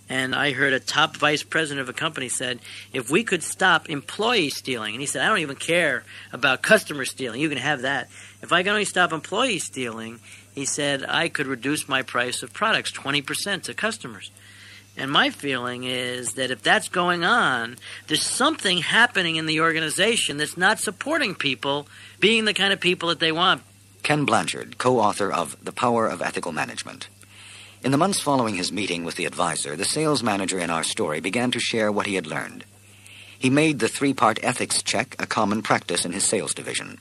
and I heard a top vice president of a company said, if we could stop employee stealing, and he said, I don't even care about customer stealing. You can have that. If I can only stop employee stealing, he said, I could reduce my price of products 20% to customers. And my feeling is that if that's going on, there's something happening in the organization that's not supporting people being the kind of people that they want. Ken Blanchard, co author of The Power of Ethical Management. In the months following his meeting with the advisor, the sales manager in our story began to share what he had learned. He made the three part ethics check a common practice in his sales division.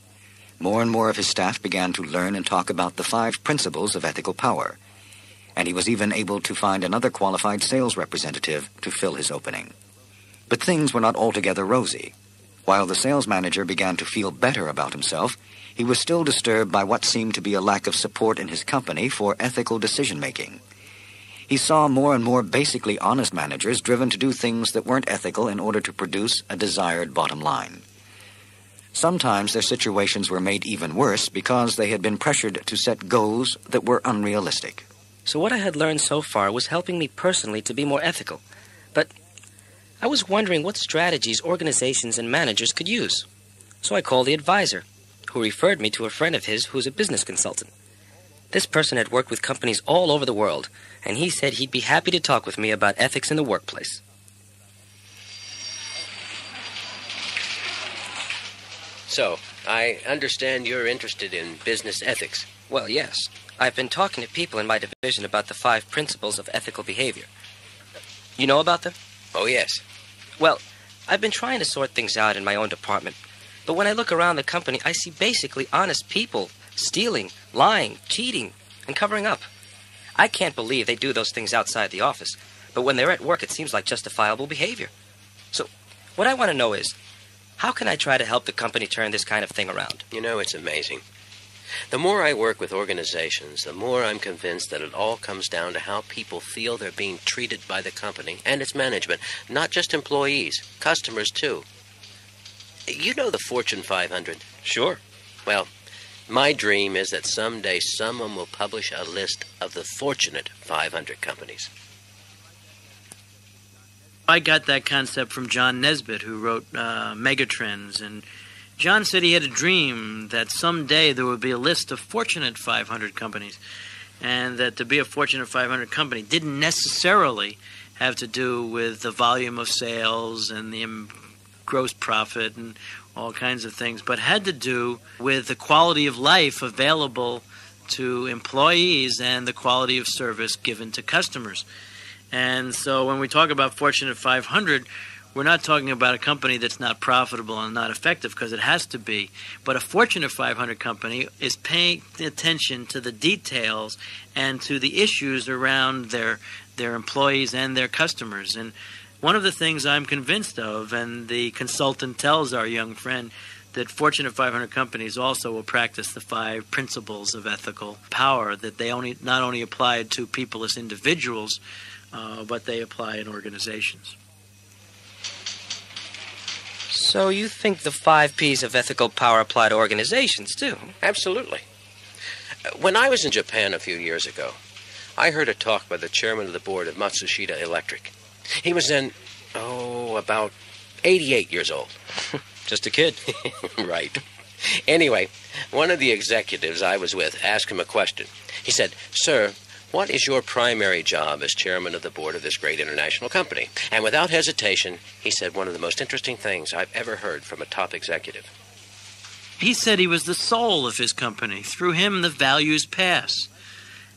More and more of his staff began to learn and talk about the five principles of ethical power. And he was even able to find another qualified sales representative to fill his opening. But things were not altogether rosy. While the sales manager began to feel better about himself, he was still disturbed by what seemed to be a lack of support in his company for ethical decision making. He saw more and more basically honest managers driven to do things that weren't ethical in order to produce a desired bottom line. Sometimes their situations were made even worse because they had been pressured to set goals that were unrealistic. So, what I had learned so far was helping me personally to be more ethical. But I was wondering what strategies organizations and managers could use. So I called the advisor, who referred me to a friend of his who's a business consultant. This person had worked with companies all over the world, and he said he'd be happy to talk with me about ethics in the workplace. So, I understand you're interested in business ethics. Well, yes. I've been talking to people in my division about the five principles of ethical behavior. You know about them? Oh, yes. Well, I've been trying to sort things out in my own department. But when I look around the company, I see basically honest people stealing, lying, cheating. and covering up. I can't believe they do those things outside the office, but when they're at work, it seems like justifiable behavior. So, what I want to know is how can I try to help the company turn this kind of thing around? You know, it's amazing. The more I work with organizations, the more I'm convinced that it all comes down to how people feel they're being treated by the company and its management, not just employees, customers too. You know the Fortune 500? Sure. Well, my dream is that someday someone will publish a list of the fortunate 500 companies. I got that concept from John Naisbitt, who wrote uh, Megatrends. And John said he had a dream that someday there would be a list of fortunate 500 companies. And that to be a Fortunate 500 company didn't necessarily have to do with the volume of sales and the gross profit and all kinds of things, but had to do with the quality of life available to employees and the quality of service given to customers. And so when we talk about Fortune 500, we're not talking about a company that's not profitable and not effective because it has to be. But a Fortune 500 company is paying attention to the details and to the issues around their their employees and their customers. And one of the things I'm convinced of, and the consultant tells our young friend, that Fortune 500 companies also will practice the five principles of ethical power that they only not only apply to people as individuals, uh, but they apply in organizations. So you think the five P's of ethical power apply to organizations too? Absolutely. When I was in Japan a few years ago, I heard a talk by the chairman of the board of Matsushita Electric. He was then, oh, about 88 years old. Just a kid. right. Anyway, one of the executives I was with asked him a question. He said, Sir, what is your primary job as chairman of the board of this great international company? And without hesitation, he said one of the most interesting things I've ever heard from a top executive. He said he was the soul of his company. Through him, the values pass.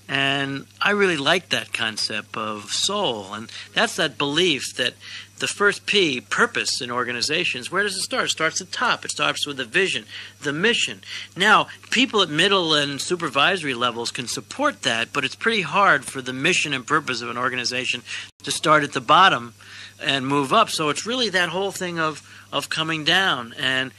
And I really like that concept of soul. And that's that belief that the first P, purpose in organizations, where does it start? It starts at the top. It starts with the vision, the mission. Now, people at middle and supervisory levels can support that, but it's pretty hard for the mission and purpose of an organization to start at the bottom and move up. So it's really that whole thing of, of coming down and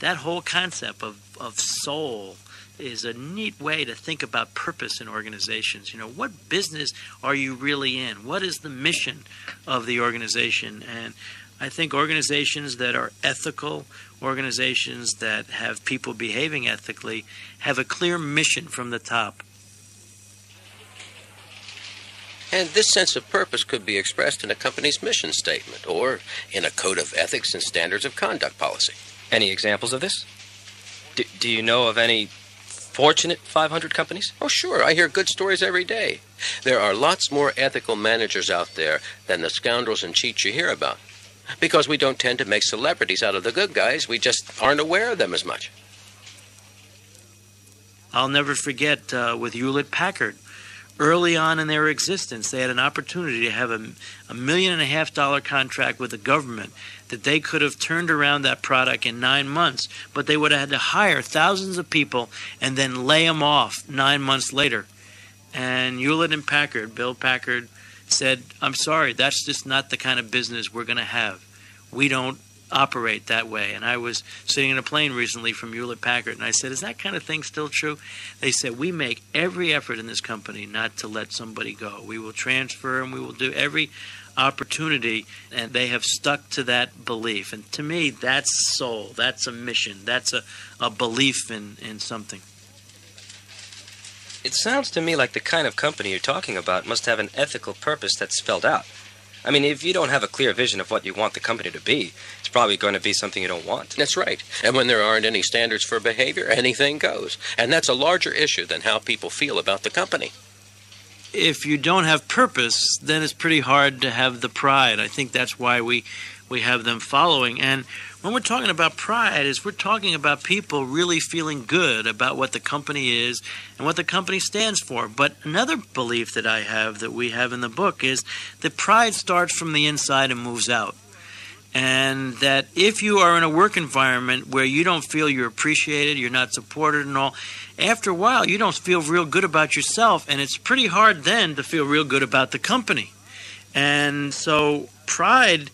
that whole concept of, of soul is a neat way to think about purpose in organizations. You know, what business are you really in? What is the mission of the organization? And I think organizations that are ethical, organizations that have people behaving ethically, have a clear mission from the top. And this sense of purpose could be expressed in a company's mission statement or in a code of ethics and standards of conduct policy. Any examples of this? Do, do you know of any fortunate 500 companies? Oh, sure. I hear good stories every day. There are lots more ethical managers out there than the scoundrels and cheats you hear about. Because we don't tend to make celebrities out of the good guys, we just aren't aware of them as much. I'll never forget uh, with Hewlett Packard. Early on in their existence, they had an opportunity to have a, a million and a half dollar contract with the government that they could have turned around that product in nine months, but they would have had to hire thousands of people and then lay them off nine months later. And Hewlett and Packard, Bill Packard, said, I'm sorry, that's just not the kind of business we're going to have. We don't operate that way. And I was sitting in a plane recently from Hewlett Packard, and I said, Is that kind of thing still true? They said, We make every effort in this company not to let somebody go. We will transfer and we will do every opportunity, and they have stuck to that belief. And to me, that's soul. That's a mission. That's a, a belief in, in something. It sounds to me like the kind of company you're talking about must have an ethical purpose that's spelled out. I mean, if you don't have a clear vision of what you want the company to be, it's probably going to be something you don't want. That's right. And when there aren't any standards for behavior, anything goes. And that's a larger issue than how people feel about the company if you don't have purpose, then it's pretty hard to have the pride. I think that's why we we have them following. And when we're talking about pride, is we're talking about people really feeling good about what the company is and what the company stands for. But another belief that I have that we have in the book is that pride starts from the inside and moves out. And that if you are in a work environment where you don't feel you're appreciated, you're not supported, and all, after a while you don't feel real good about yourself, and it's pretty hard then to feel real good about the company. And so pride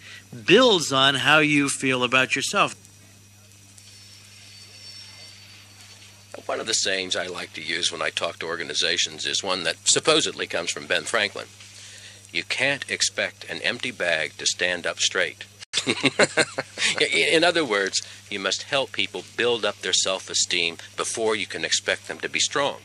builds on how you feel about yourself. One of the sayings I like to use when I talk to organizations is one that supposedly comes from Ben Franklin. You can't expect an empty bag to stand up straight. In other words, you must help people build up their self esteem before you can expect them to be strong.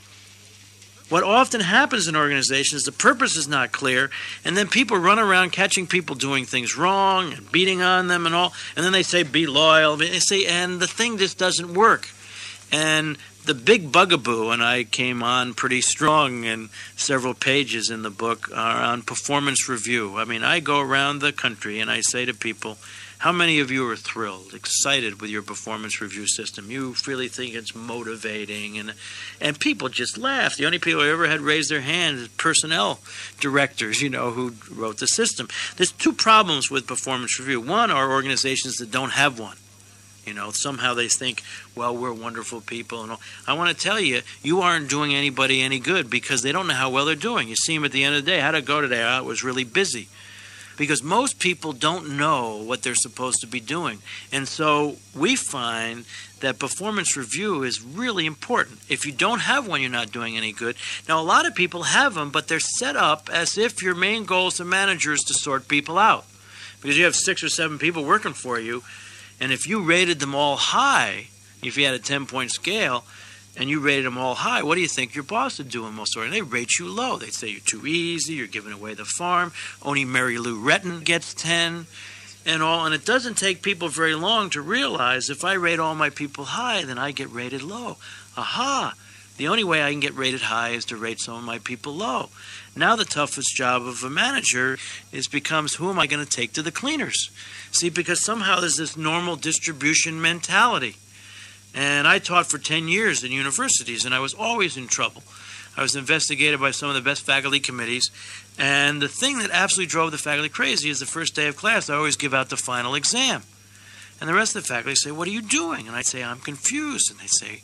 What often happens in organizations, the purpose is not clear, and then people run around catching people doing things wrong and beating on them and all, and then they say, be loyal. They say, and the thing just doesn't work. And the big bugaboo, and I came on pretty strong in several pages in the book, are on performance review. I mean, I go around the country and I say to people, how many of you are thrilled, excited with your performance review system? You really think it's motivating, and and people just laugh. The only people who ever had raised their hand is personnel directors, you know, who wrote the system. There's two problems with performance review. One are organizations that don't have one. You know, somehow they think, well, we're wonderful people. And all. I want to tell you, you aren't doing anybody any good because they don't know how well they're doing. You see them at the end of the day. How'd it go today? I was really busy. Because most people don't know what they're supposed to be doing. And so we find that performance review is really important. If you don't have one, you're not doing any good. Now, a lot of people have them, but they're set up as if your main goal as a manager is to sort people out. Because you have six or seven people working for you, and if you rated them all high, if you had a 10 point scale, and you rated them all high, what do you think your boss would do in most order? They rate you low. They'd say you're too easy, you're giving away the farm, only Mary Lou Retton gets 10, and all. And it doesn't take people very long to realize if I rate all my people high, then I get rated low. Aha! The only way I can get rated high is to rate some of my people low. Now the toughest job of a manager is becomes who am I going to take to the cleaners? See, because somehow there's this normal distribution mentality. And I taught for 10 years in universities, and I was always in trouble. I was investigated by some of the best faculty committees. And the thing that absolutely drove the faculty crazy is the first day of class, I always give out the final exam. And the rest of the faculty say, What are you doing? And I say, I'm confused. And they say,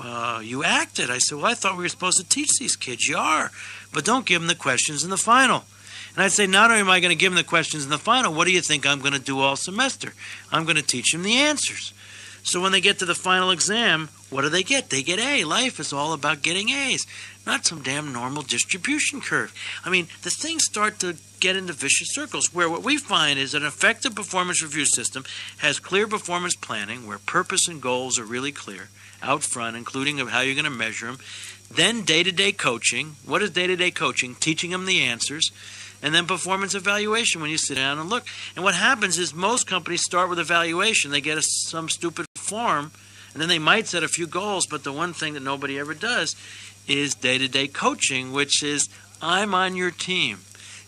uh, You acted. I said, Well, I thought we were supposed to teach these kids. You are. But don't give them the questions in the final. And I'd say, Not only am I going to give them the questions in the final, what do you think I'm going to do all semester? I'm going to teach them the answers. So when they get to the final exam, what do they get? They get A. Life is all about getting A's, not some damn normal distribution curve. I mean, the things start to get into vicious circles where what we find is an effective performance review system has clear performance planning where purpose and goals are really clear out front, including of how you're going to measure them. Then day to day coaching. What is day to day coaching? Teaching them the answers and then performance evaluation when you sit down and look. And what happens is most companies start with evaluation. They get a, some stupid form, and then they might set a few goals, but the one thing that nobody ever does is day to day coaching, which is I'm on your team.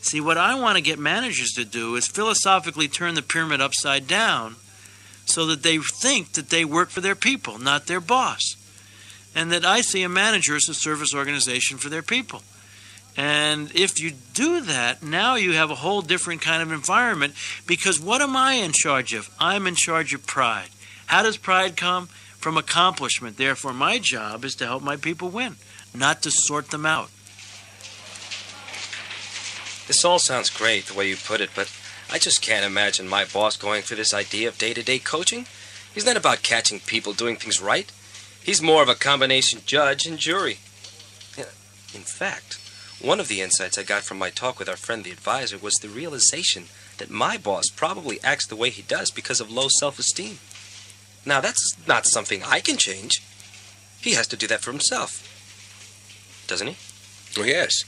See, what I want to get managers to do is philosophically turn the pyramid upside down so that they think that they work for their people, not their boss. And that I see a manager as a service organization for their people. And if you do that, now you have a whole different kind of environment because what am I in charge of? I'm in charge of pride. How does pride come? From accomplishment. Therefore, my job is to help my people win, not to sort them out. This all sounds great the way you put it, but I just can't imagine my boss going for this idea of day to day coaching. He's not about catching people doing things right, he's more of a combination judge and jury. In fact, one of the insights I got from my talk with our friend the advisor was the realization that my boss probably acts the way he does because of low self esteem. Now, that's not something I can change. He has to do that for himself. Doesn't he? Well, yes,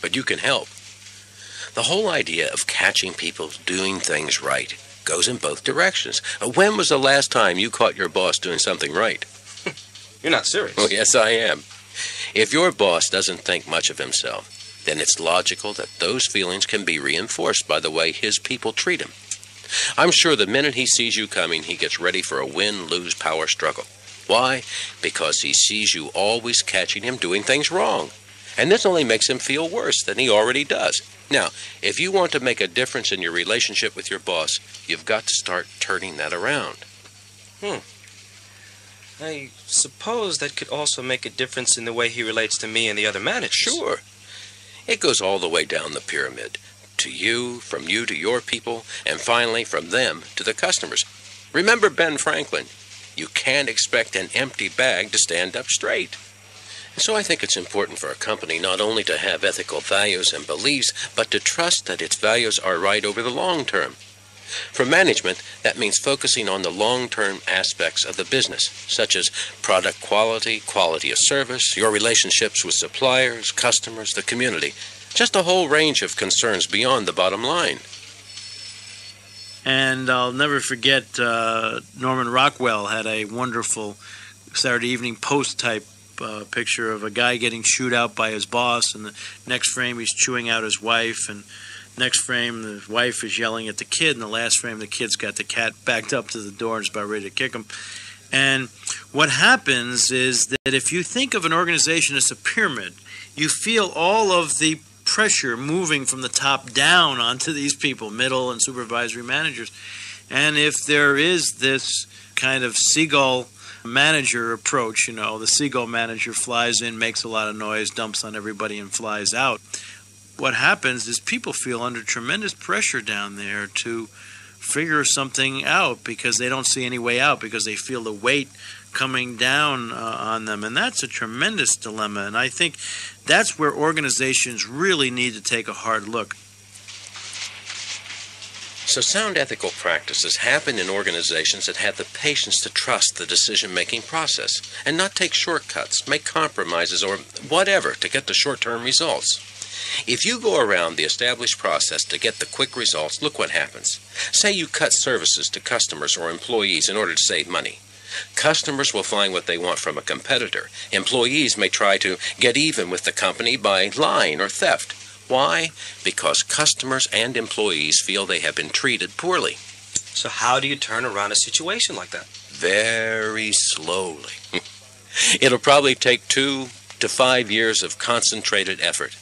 but you can help. The whole idea of catching people doing things right goes in both directions. Uh, When was the last time you caught your boss doing something right? You're not serious. Oh, yes, I am. If your boss doesn't think much of himself, then it's logical that those feelings can be reinforced by the way his people treat him. I'm sure the minute he sees you coming, he gets ready for a win lose power struggle. Why? Because he sees you always catching him doing things wrong. And this only makes him feel worse than he already does. Now, if you want to make a difference in your relationship with your boss, you've got to start turning that around. Hmm. I suppose that could also make a difference in the way he relates to me and the other managers. Sure. It goes all the way down the pyramid to you, from you to your people, and finally from them to the customers. Remember Ben Franklin. You can't expect an empty bag to stand up straight. So I think it's important for a company not only to have ethical values and beliefs, but to trust that its values are right over the long term. For management, that means focusing on the long term aspects of the business, such as product quality, quality of service, your relationships with suppliers, customers, the community. Just a whole range of concerns beyond the bottom line. And I'll never forget uh, Norman Rockwell had a wonderful Saturday Evening Post type uh, picture of a guy getting chewed out by his boss, and the next frame he's chewing out his wife, and next frame the wife is yelling at the kid, and the last frame the kid's got the cat backed up to the door and is about ready to kick him. And what happens is that if you think of an organization as a pyramid, you feel all of the pressure moving from the top down onto these people, middle and supervisory managers. And if there is this kind of seagull manager approach, you know, the seagull manager flies in, makes a lot of noise, dumps on everybody, and flies out. What happens is people feel under tremendous pressure down there to figure something out because they don't see any way out because they feel the weight coming down uh, on them. And that's a tremendous dilemma. And I think that's where organizations really need to take a hard look. So, sound ethical practices happen in organizations that have the patience to trust the decision making process and not take shortcuts, make compromises, or whatever to get the short term results. If you go around the established process to get the quick results, look what happens. Say you cut services to customers or employees in order to save money. Customers will find what they want from a competitor. Employees may try to get even with the company by lying or theft. Why? Because customers and employees feel they have been treated poorly. So, how do you turn around a situation like that? Very slowly. It'll probably take two to five years of concentrated effort.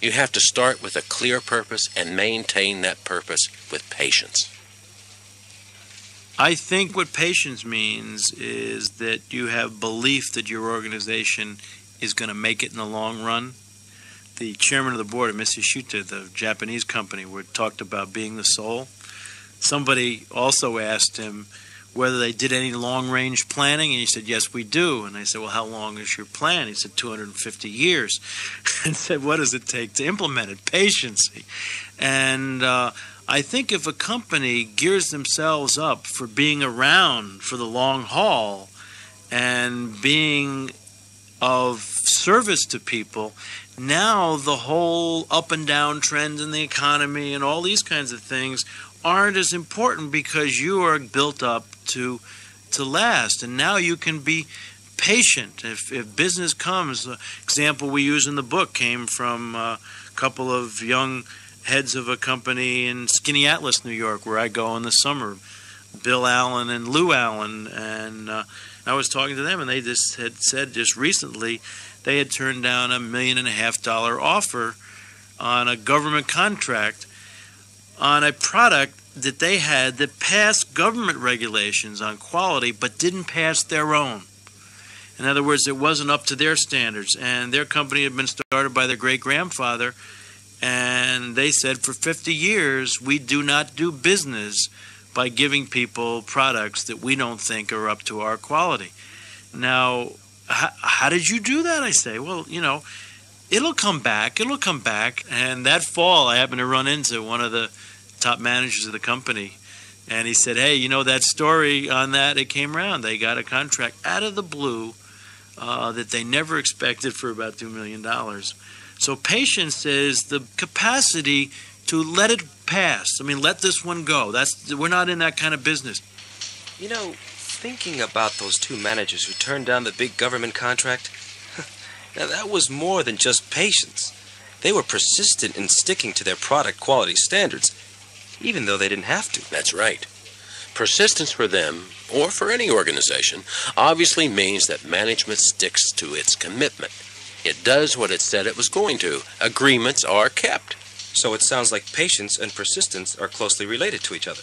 You have to start with a clear purpose and maintain that purpose with patience. I think what patience means is that you have belief that your organization is going to make it in the long run. The chairman of the board of Matsushita, the Japanese company, where talked about being the soul. Somebody also asked him whether they did any long range planning, and he said, Yes, we do. And I said, Well, how long is your plan? He said, 250 years. and said, What does it take to implement it? Patience. And uh, I think if a company gears themselves up for being around for the long haul and being of service to people, now the whole up and down trend in the economy and all these kinds of things aren't as important because you are built up to to last. And now you can be patient. If, if business comes the example we use in the book came from a couple of young heads of a company in Skaneateles New York, where I go in the summer, Bill Allyn and Lew Allyn, and uh, I was talking to them, and they just had said just recently they had turned down a million and a half dollar offer on a government contract on a product that they had that passed government regulations on quality but didn't pass their own. In other words, it wasn't up to their standards, and their company had been started by their great grandfather and they said for 50 years we do not do business by giving people products that we don't think are up to our quality. Now, how did you do that? I say, well, you know, it'll come back. It'll come back. And that fall, I happened to run into one of the top managers of the company. And he said, Hey, you know that story on that? It came around. They got a contract out of the blue uh, that they never expected for about $2 million. So patience is the capacity to let it pass. I mean, let this one go. That's we're not in that kind of business. You know, thinking about those two managers who turned down the big government contract, now that was more than just patience. They were persistent in sticking to their product quality standards, even though they didn't have to. That's right. Persistence for them, or for any organization, obviously means that management sticks to its commitment. It does what it said it was going to. Agreements are kept. So it sounds like patience and persistence are closely related to each other.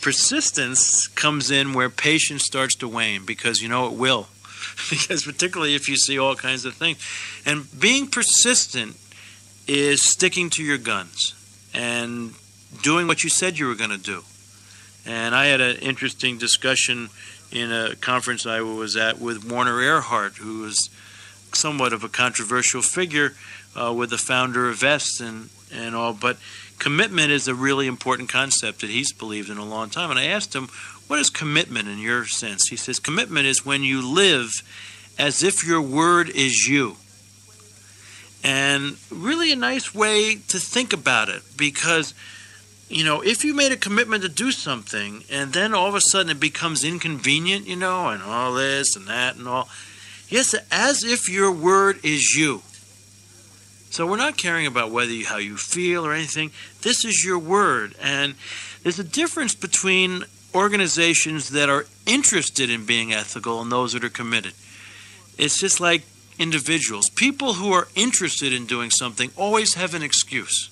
Persistence comes in where patience starts to wane because you know it will. because particularly if you see all kinds of things. And being persistent is sticking to your guns and doing what you said you were going to do. And I had an interesting discussion in a conference I was at with Werner Erhard, who was somewhat of a controversial figure uh, with the founder of est and, and all. But commitment is a really important concept that he's believed in a long time. And I asked him, what is commitment in your sense? He says, commitment is when you live as if your word is you. And really a nice way to think about it because you know, if you made a commitment to do something and then all of a sudden it becomes inconvenient, you know, and all this and that and all, yes, as if your word is you. So we're not caring about whether you, how you feel or anything. This is your word, and there's a difference between organizations that are interested in being ethical and those that are committed. It's just like individuals. People who are interested in doing something always have an excuse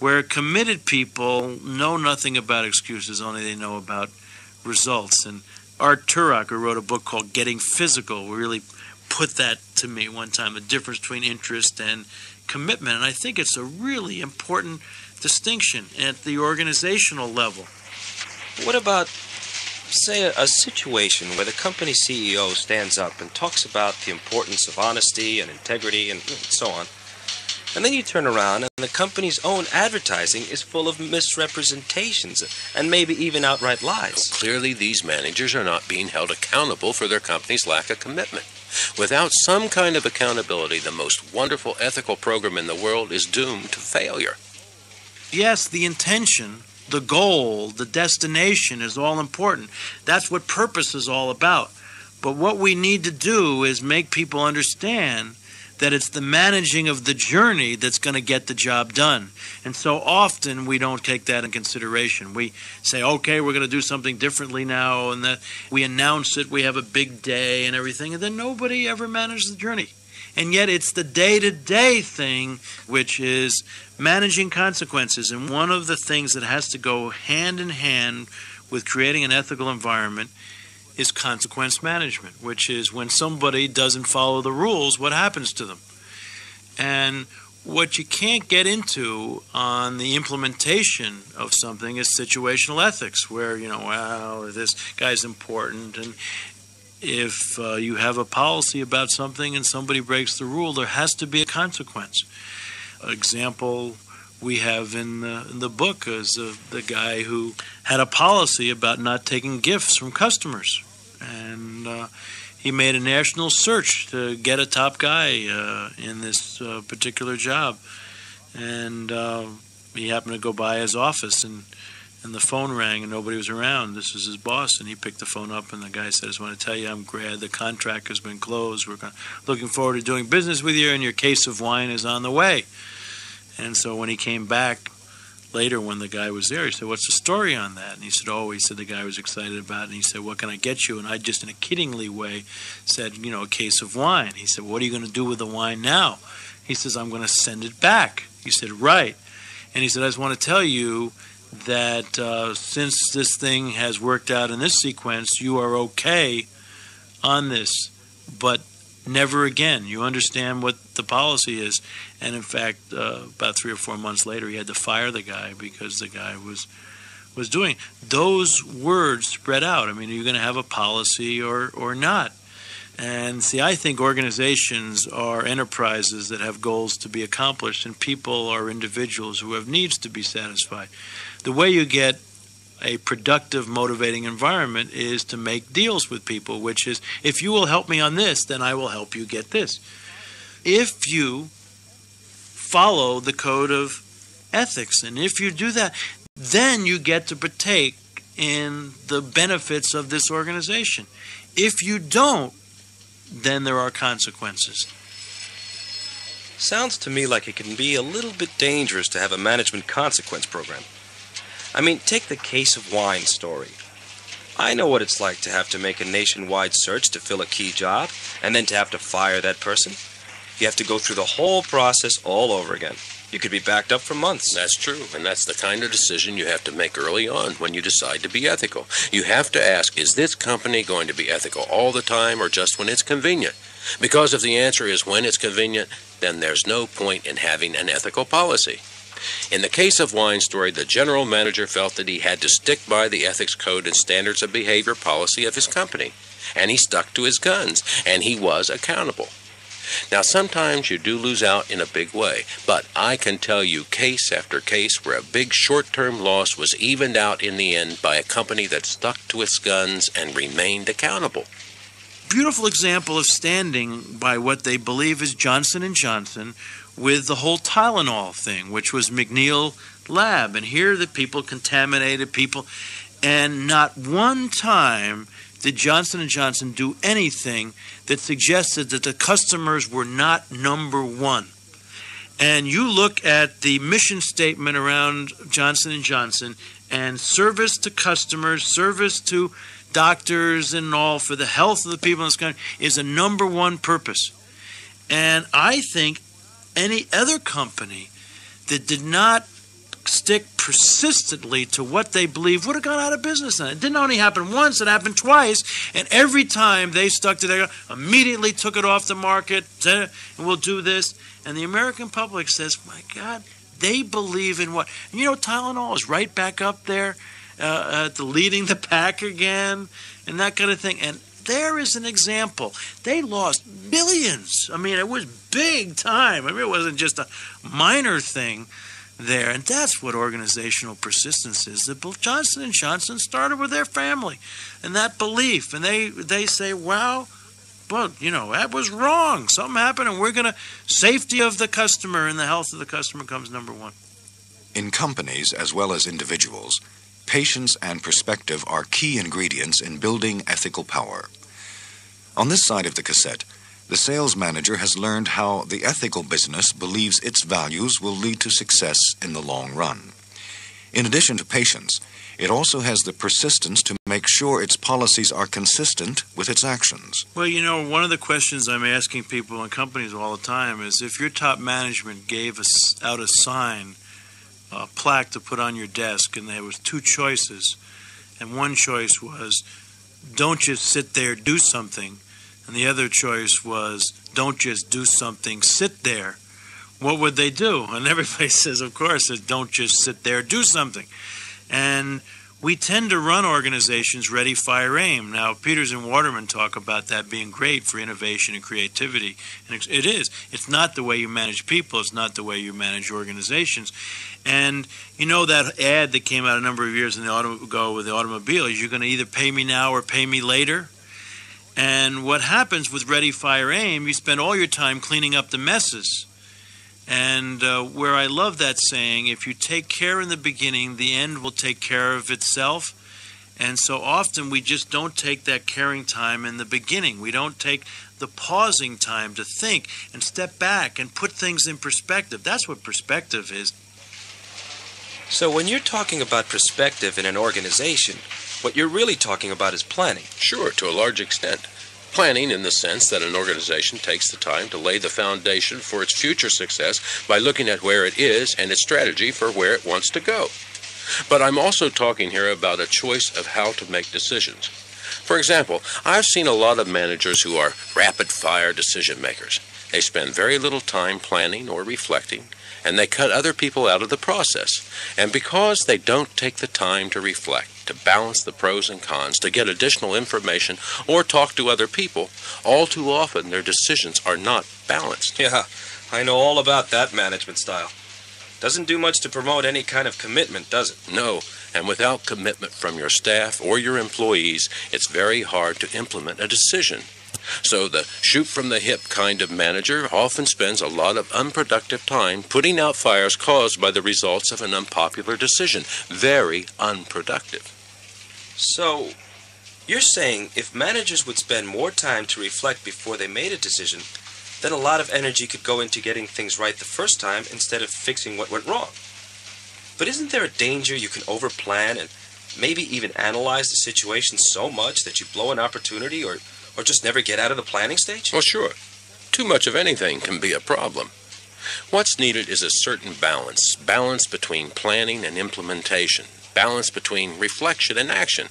where committed people know nothing about excuses, only they know about results. And Art Turock, who wrote a book called Getting Physical, really put that to me one time the difference between interest and commitment. And I think it's a really important distinction at the organizational level. What about, say, a, a situation where the company CEO stands up and talks about the importance of honesty and integrity and so on? And then you turn around and the company's own advertising is full of misrepresentations and maybe even outright lies. Well, clearly, these managers are not being held accountable for their company's lack of commitment. Without some kind of accountability, the most wonderful ethical program in the world is doomed to failure. Yes, the intention, the goal, the destination is all important. That's what purpose is all about. But what we need to do is make people understand that it's the managing of the journey that's going to get the job done. And so often we don't take that in consideration. We say, okay, we're going to do something differently now, and that we announce it, we have a big day and everything, and then nobody ever manages the journey. And yet it's the day to day thing, which is managing consequences. And one of the things that has to go hand in hand with creating an ethical environment is consequence management, which is when somebody doesn't follow the rules, what happens to them? And what you can't get into on the implementation of something is situational ethics, where, you know, well, this guy's important. And if uh, you have a policy about something and somebody breaks the rule, there has to be a consequence. Example we have in the, in the book is uh, the guy who had a policy about not taking gifts from customers. And uh, he made a national search to get a top guy uh, in this uh, particular job. And uh, he happened to go by his office, and, and the phone rang, and nobody was around. This was his boss, and he picked the phone up, and the guy said, I just want to tell you I'm glad the contract has been closed. We're looking forward to doing business with you, and your case of wine is on the way. And so when he came back later, when the guy was there, he said, "What's the story on that?" And he said, "Oh," he said the guy was excited about it. And he said, "What can I get you?" And I just, in a kiddingly way, said, "You know, a case of wine." He said, "What are you going to do with the wine now?" He says, "I'm going to send it back." He said, "Right." And he said, "I just want to tell you." That uh, since this thing has worked out in this sequence, you are okay on this, but never again. You understand what the policy is. And in fact, uh, about three or four months later, he had to fire the guy because the guy was was doing those words spread out. I mean, are you going to have a policy or or not? And see, I think organizations are enterprises that have goals to be accomplished, and people are individuals who have needs to be satisfied. The way you get a productive, motivating environment is to make deals with people, which is if you will help me on this, then I will help you get this. If you follow the code of ethics, and if you do that, then you get to partake in the benefits of this organization. If you don't, then there are consequences. Sounds to me like it can be a little bit dangerous to have a management consequence program. I mean, take the case of wine story. I know what it's like to have to make a nationwide search to fill a key job, and then to have to fire that person. You have to go through the whole process all over again. You could be backed up for months. That's true, and that's the kind of decision you have to make early on when you decide to be ethical. You have to ask, is this company going to be ethical all the time or just when it's convenient? Because if the answer is when it's convenient, then there's no point in having an ethical policy. In the case of Wine Story, the general manager felt that he had to stick by the ethics code and standards of behavior policy of his company. And he stuck to his guns, and he was accountable. Now, sometimes you do lose out in a big way, but I can tell you case after case where a big short term loss was evened out in the end by a company that stuck to its guns and remained accountable. Beautiful example of standing by what they believe is Johnson and Johnson with the whole Tylenol thing, which was McNeil Lab, and here the people contaminated people, and not one time did Johnson and Johnson do anything that suggested that the customers were not number one. And you look at the mission statement around Johnson and Johnson and service to customers, service to doctors and all for the health of the people in this country is a number one purpose. And I think any other company that did not stick persistently to what they believe would have gone out of business. And it didn't only happen once, it happened twice. And every time they stuck to their immediately took it off the market, and we'll do this. And the American public says, my God, they believe in what? And you know, Tylenol is right back up there, uh, uh, leading the pack again, and that kind of thing. And there is an example. They lost billions. I mean, it was big time. I mean, it wasn't just a minor thing there, and that's what organizational persistence is. That Johnson and Johnson started with their family, and that belief, and they they say, "Well, but you know that was wrong. Something happened, and we're going to safety of the customer and the health of the customer comes number one." In companies as well as individuals, patience and perspective are key ingredients in building ethical power. On this side of the cassette, the sales manager has learned how the ethical business believes its values will lead to success in the long run. In addition to patience, it also has the persistence to make sure its policies are consistent with its actions. Well, you know, one of the questions I'm asking people in companies all the time is if your top management gave us out a sign, a plaque to put on your desk, and there was two choices, and one choice was don't just sit there, do something and the other choice was don't just do something, sit there. What would they do? And everybody says, of course, is don't just sit there, do something. And we tend to run organizations ready, fire, aim. Now, Peters and Waterman talk about that being great for innovation and creativity. And it is. It's not the way you manage people, it's not the way you manage organizations. And you know that ad that came out a number of years in the auto ago with the automobile is you're going to either pay me now or pay me later? And what happens with Ready, Fire, Aim, you spend all your time cleaning up the messes. And uh, where I love that saying, if you take care in the beginning, the end will take care of itself. And so often we just don't take that caring time in the beginning. We don't take the pausing time to think and step back and put things in perspective. That's what perspective is. So when you're talking about perspective in an organization, what you're really talking about is planning. Sure, to a large extent. Planning in the sense that an organization takes the time to lay the foundation for its future success by looking at where it is and its strategy for where it wants to go. But I'm also talking here about a choice of how to make decisions. For example, I've seen a lot of managers who are rapid fire decision makers. They spend very little time planning or reflecting, and they cut other people out of the process. And because they don't take the time to reflect, to balance the pros and cons, to get additional information, or talk to other people, all too often their decisions are not balanced. Yeah, I know all about that management style. Doesn't do much to promote any kind of commitment, does it? No, and without commitment from your staff or your employees, it's very hard to implement a decision. So the shoot from the hip kind of manager often spends a lot of unproductive time putting out fires caused by the results of an unpopular decision. Very unproductive. So, you're saying if managers would spend more time to reflect before they made a decision, then a lot of energy could go into getting things right the first time instead of fixing what went wrong. But isn't there a danger you can overplan and maybe even analyze the situation so much that you blow an opportunity or, or just never get out of the planning stage? Well, sure. Too much of anything can be a problem. What's needed is a certain balance balance between planning and implementation, balance between reflection and action.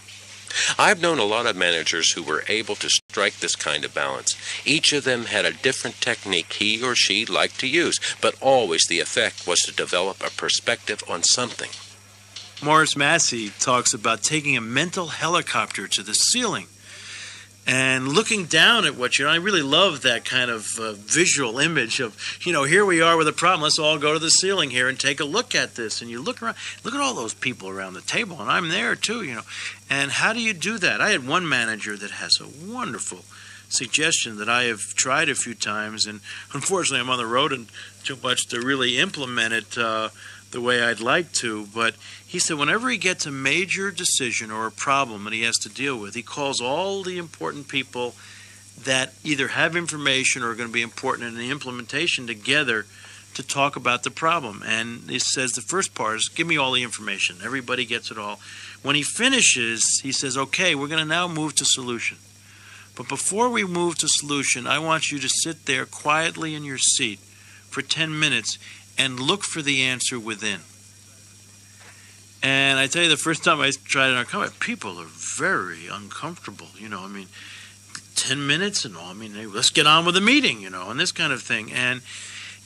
I've known a lot of managers who were able to strike this kind of balance. Each of them had a different technique he or she liked to use, but always the effect was to develop a perspective on something. Morris Massey talks about taking a mental helicopter to the ceiling and looking down at what you know. I really love that kind of uh, visual image of, you know, here we are with a problem. Let's all go to the ceiling here and take a look at this. And you look around, look at all those people around the table, and I'm there too, you know. And how do you do that? I had one manager that has a wonderful suggestion that I have tried a few times, and unfortunately, I'm on the road and too much to really implement it uh, the way I'd like to. But he said whenever he gets a major decision or a problem that he has to deal with, he calls all the important people that either have information or are going to be important in the implementation together to talk about the problem. And he says the first part is give me all the information. Everybody gets it all. When he finishes, he says, okay, we're going to now move to solution. But before we move to solution, I want you to sit there quietly in your seat for 10 minutes and look for the answer within. And I tell you, the first time I tried it on combat, people are very uncomfortable. You know, I mean, 10 minutes and all. I mean, let's get on with the meeting, you know, and this kind of thing. And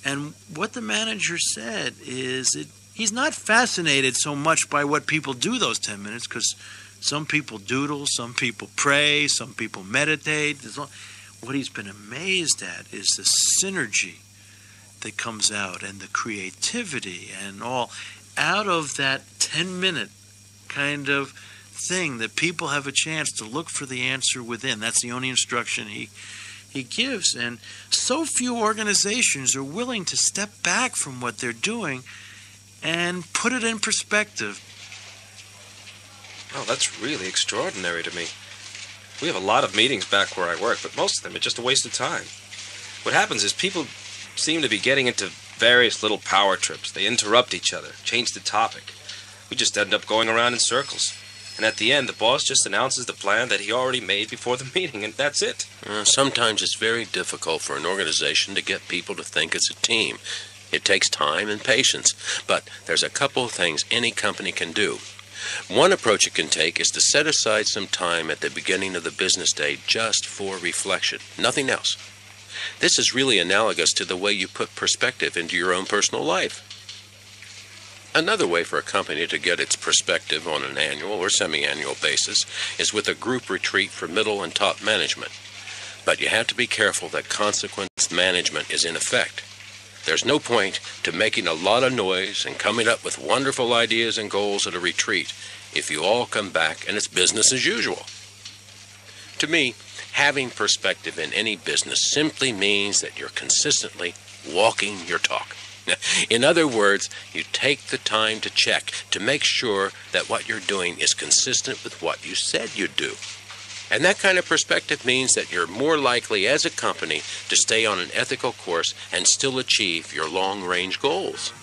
and what the manager said is it, he's not fascinated so much by what people do those 10 minutes because some people doodle, some people pray, some people meditate. What he's been amazed at is the synergy that comes out and the creativity and all out of that 10 minute kind of thing that people have a chance to look for the answer within. That's the only instruction he he gives and so few organizations are willing to step back from what they're doing and put it in perspective. Oh, that's really extraordinary to me. We have a lot of meetings back where I work, but most of them are just a waste of time. What happens is people seem to be getting into various little power trips. They interrupt each other, change the topic. We just end up going around in circles. And at the end, the boss just announces the plan that he already made before the meeting, and that's it. Uh, sometimes it's very difficult for an organization to get people to think it's a team. It takes time and patience, but there's a couple of things any company can do. One approach it can take is to set aside some time at the beginning of the business day just for reflection, nothing else. This is really analogous to the way you put perspective into your own personal life. Another way for a company to get its perspective on an annual or semi annual basis is with a group retreat for middle and top management. But you have to be careful that consequence management is in effect. There's no point to making a lot of noise and coming up with wonderful ideas and goals at a retreat if you all come back and it's business as usual. To me, having perspective in any business simply means that you're consistently walking your talk. In other words, you take the time to check to make sure that what you're doing is consistent with what you said you'd do. And that kind of perspective means that you're more likely as a company to stay on an ethical course and still achieve your long range goals.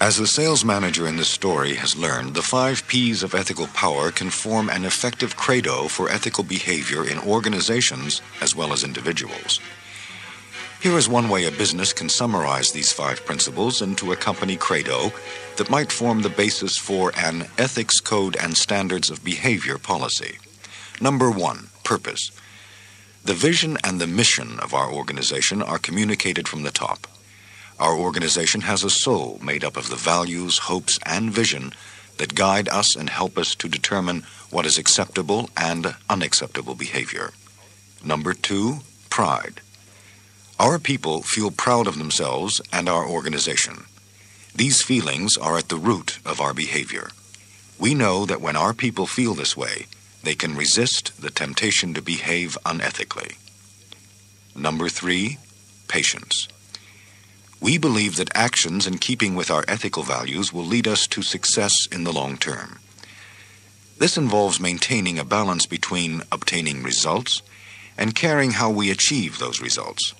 As the sales manager in this story has learned, the five P's of ethical power can form an effective credo for ethical behavior in organizations as well as individuals. Here is one way a business can summarize these five principles into a company credo that might form the basis for an ethics code and standards of behavior policy. Number one, purpose. The vision and the mission of our organization are communicated from the top. Our organization has a soul made up of the values, hopes, and vision that guide us and help us to determine what is acceptable and unacceptable behavior. Number two, pride. Our people feel proud of themselves and our organization. These feelings are at the root of our behavior. We know that when our people feel this way, they can resist the temptation to behave unethically. Number three, patience. We believe that actions in keeping with our ethical values will lead us to success in the long term. This involves maintaining a balance between obtaining results and caring how we achieve those results.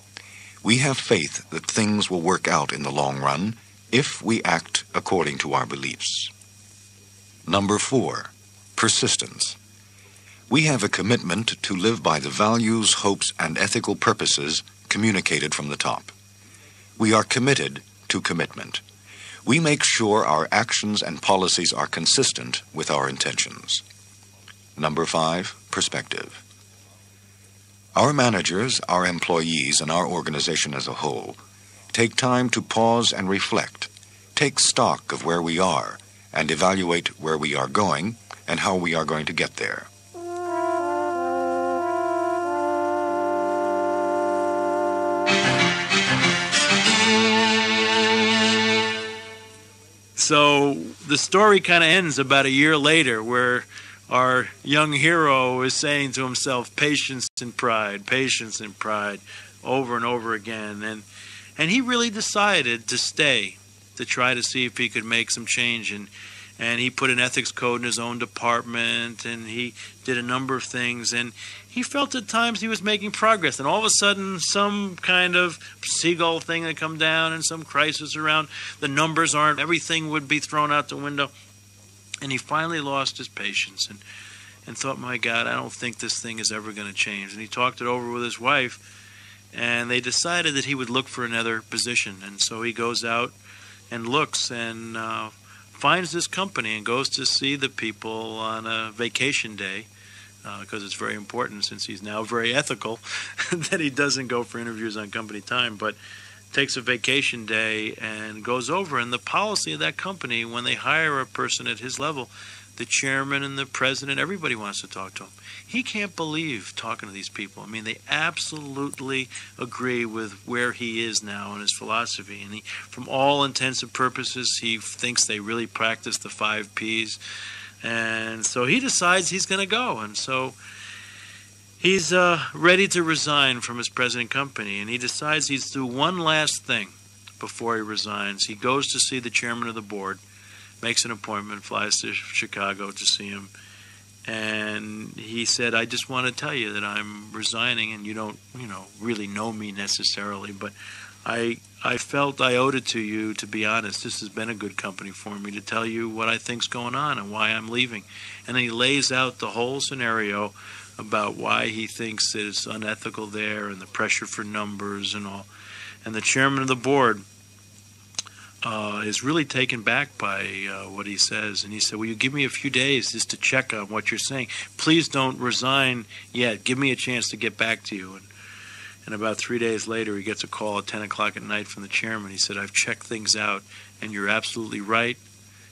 We have faith that things will work out in the long run if we act according to our beliefs. Number four, persistence. We have a commitment to live by the values, hopes, and ethical purposes communicated from the top. We are committed to commitment. We make sure our actions and policies are consistent with our intentions. Number five, perspective. Our managers, our employees, and our organization as a whole take time to pause and reflect, take stock of where we are, and evaluate where we are going and how we are going to get there. So the story kind of ends about a year later where our young hero is saying to himself, patience and pride, patience and pride, over and over again. And, and he really decided to stay to try to see if he could make some change. And, and he put an ethics code in his own department and he did a number of things. And he felt at times he was making progress. And all of a sudden, some kind of seagull thing had come down and some crisis around. The numbers aren't, everything would be thrown out the window. And he finally lost his patience and, and thought, my God, I don't think this thing is ever going to change. And he talked it over with his wife, and they decided that he would look for another position. And so he goes out and looks and uh, finds this company and goes to see the people on a vacation day because uh, it's very important since he's now very ethical that he doesn't go for interviews on company time. But takes a vacation day and goes over. And the policy of that company, when they hire a person at his level, the chairman and the president, everybody wants to talk to him. He can't believe talking to these people. I mean, they absolutely agree with where he is now in his philosophy. And he, from all intents and purposes, he thinks they really practice the five P's. And so he decides he's going to go. And so he's uh, ready to resign from his present company, and he decides he's do one last thing before he resigns. He goes to see the chairman of the board, makes an appointment, flies to Chicago to see him, and he said, "I just want to tell you that I'm resigning, and you don't, you know, really know me necessarily, but." I I felt I owed it to you to be honest. This has been a good company for me to tell you what I think's going on and why I'm leaving. And he lays out the whole scenario about why he thinks that it's unethical there and the pressure for numbers and all. And the chairman of the board uh, is really taken back by uh, what he says. And he said, Will you give me a few days just to check on what you're saying? Please don't resign yet. Give me a chance to get back to you. And, and about three days later, he gets a call at 10 o'clock at night from the chairman. He said, I've checked things out, and you're absolutely right.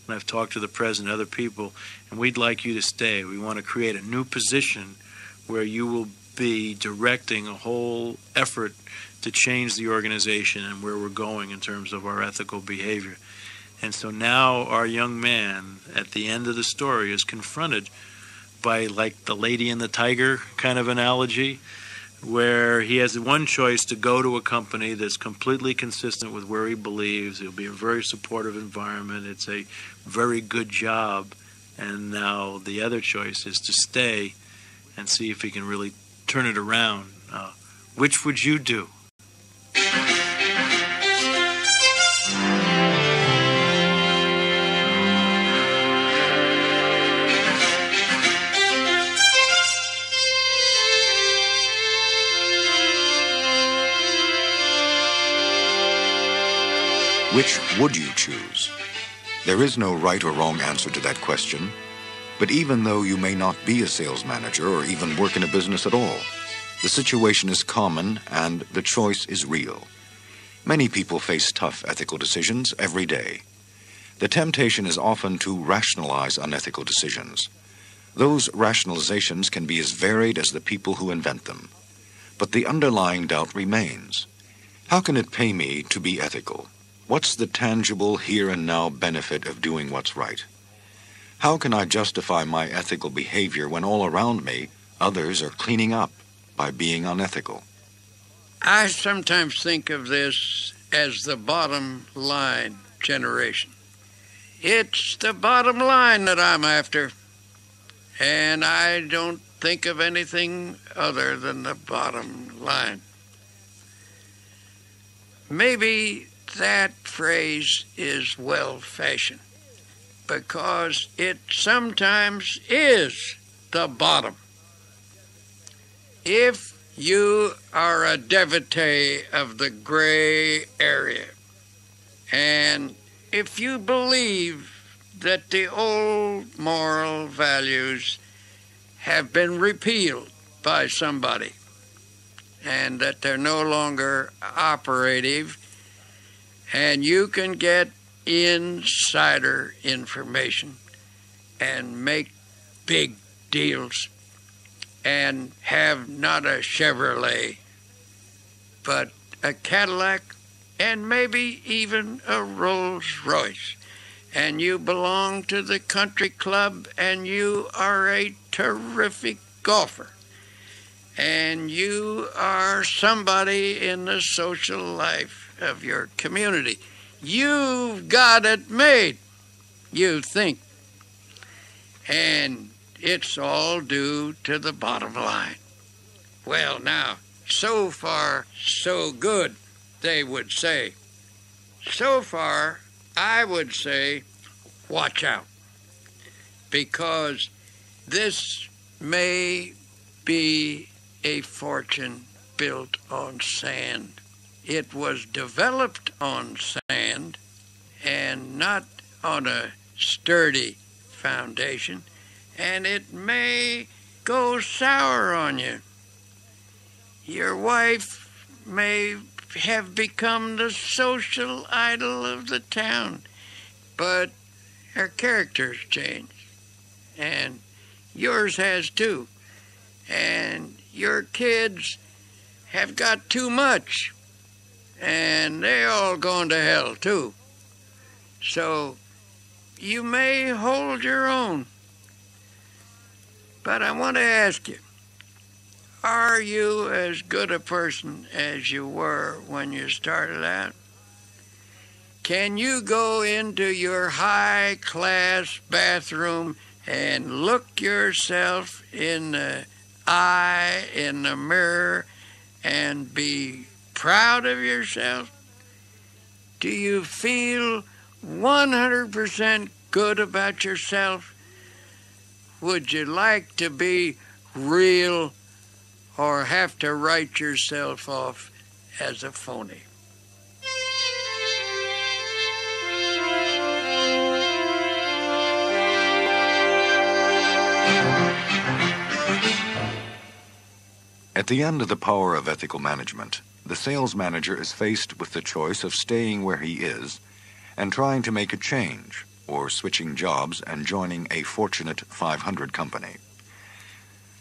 And I've talked to the president and other people, and we'd like you to stay. We want to create a new position where you will be directing a whole effort to change the organization and where we're going in terms of our ethical behavior. And so now our young man at the end of the story is confronted by like the lady and the tiger kind of analogy where he has one choice to go to a company that's completely consistent with where he believes it'll be a very supportive environment it's a very good job and now the other choice is to stay and see if he can really turn it around. Uh, which would you do? Which would you choose? There is no right or wrong answer to that question. But even though you may not be a sales manager or even work in a business at all, the situation is common and the choice is real. Many people face tough ethical decisions every day. The temptation is often to rationalize unethical decisions. Those rationalizations can be as varied as the people who invent them. But the underlying doubt remains. How can it pay me to be ethical? What's the tangible here and now benefit of doing what's right? How can I justify my ethical behavior when all around me others are cleaning up by being unethical? I sometimes think of this as the bottom line generation. It's the bottom line that I'm after, and I don't think of anything other than the bottom line. Maybe that phrase is well fashioned because it sometimes is the bottom. If you are a devotee of the gray area, and if you believe that the old moral values have been repealed by somebody and that they're no longer operative, and you can get insider information and make big deals and have not a Chevrolet, but a Cadillac and maybe even a Rolls Royce. And you belong to the country club and you are a terrific golfer. And you are somebody in the social life of your community. You've got it made, you think. And it's all due to the bottom line. Well, now, so far, so good, they would say. So far, I would say, watch out. Because this may be a fortune built on sand. It was developed on sand and not on a sturdy foundation, and it may go sour on you. Your wife may have become the social idol of the town, but her character's changed, and yours has too. And your kids have got too much, and they all going to hell too. So you may hold your own. But I want to ask you are you as good a person as you were when you started out? Can you go into your high class bathroom and look yourself in the eye in the mirror and be proud of yourself? Do you feel 100% good about yourself? Would you like to be real or have to write yourself off as a phony? At the end of the power of ethical management, the sales manager is faced with the choice of staying where he is and trying to make a change, or switching jobs and joining a Fortune 500 company.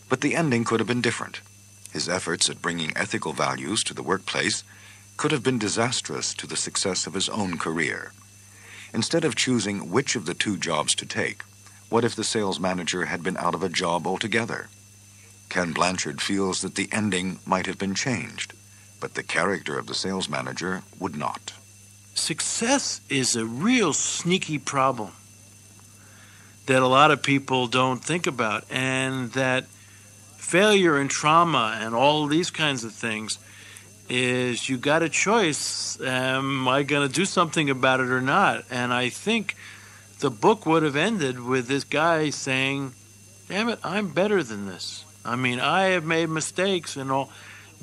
But the ending could have been different. His efforts at bringing ethical values to the workplace could have been disastrous to the success of his own career. Instead of choosing which of the two jobs to take, what if the sales manager had been out of a job altogether? Ken Blanchard feels that the ending might have been changed, but the character of the sales manager would not. Success is a real sneaky problem that a lot of people don't think about, and that failure and trauma and all these kinds of things is you got a choice. Am I going to do something about it or not? And I think the book would have ended with this guy saying, Damn it, I'm better than this. I mean, I have made mistakes and all,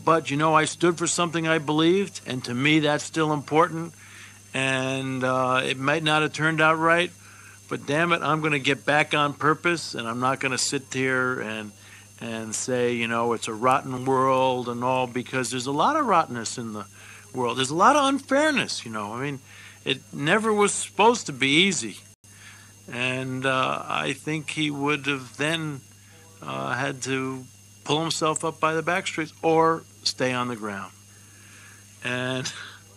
but you know, I stood for something I believed, and to me, that's still important. And uh, it might not have turned out right, but damn it, I'm going to get back on purpose, and I'm not going to sit here and and say, you know, it's a rotten world and all, because there's a lot of rottenness in the world. There's a lot of unfairness, you know. I mean, it never was supposed to be easy. And uh, I think he would have then uh, had to pull himself up by the backstreets or stay on the ground. And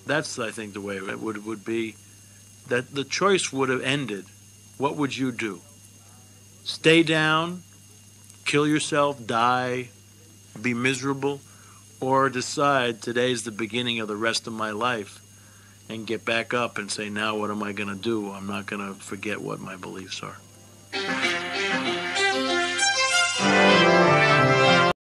that's, I think, the way it would, would be that the choice would have ended. What would you do? Stay down, kill yourself, die, be miserable, or decide today's the beginning of the rest of my life and get back up and say, now what am I going to do? I'm not going to forget what my beliefs are.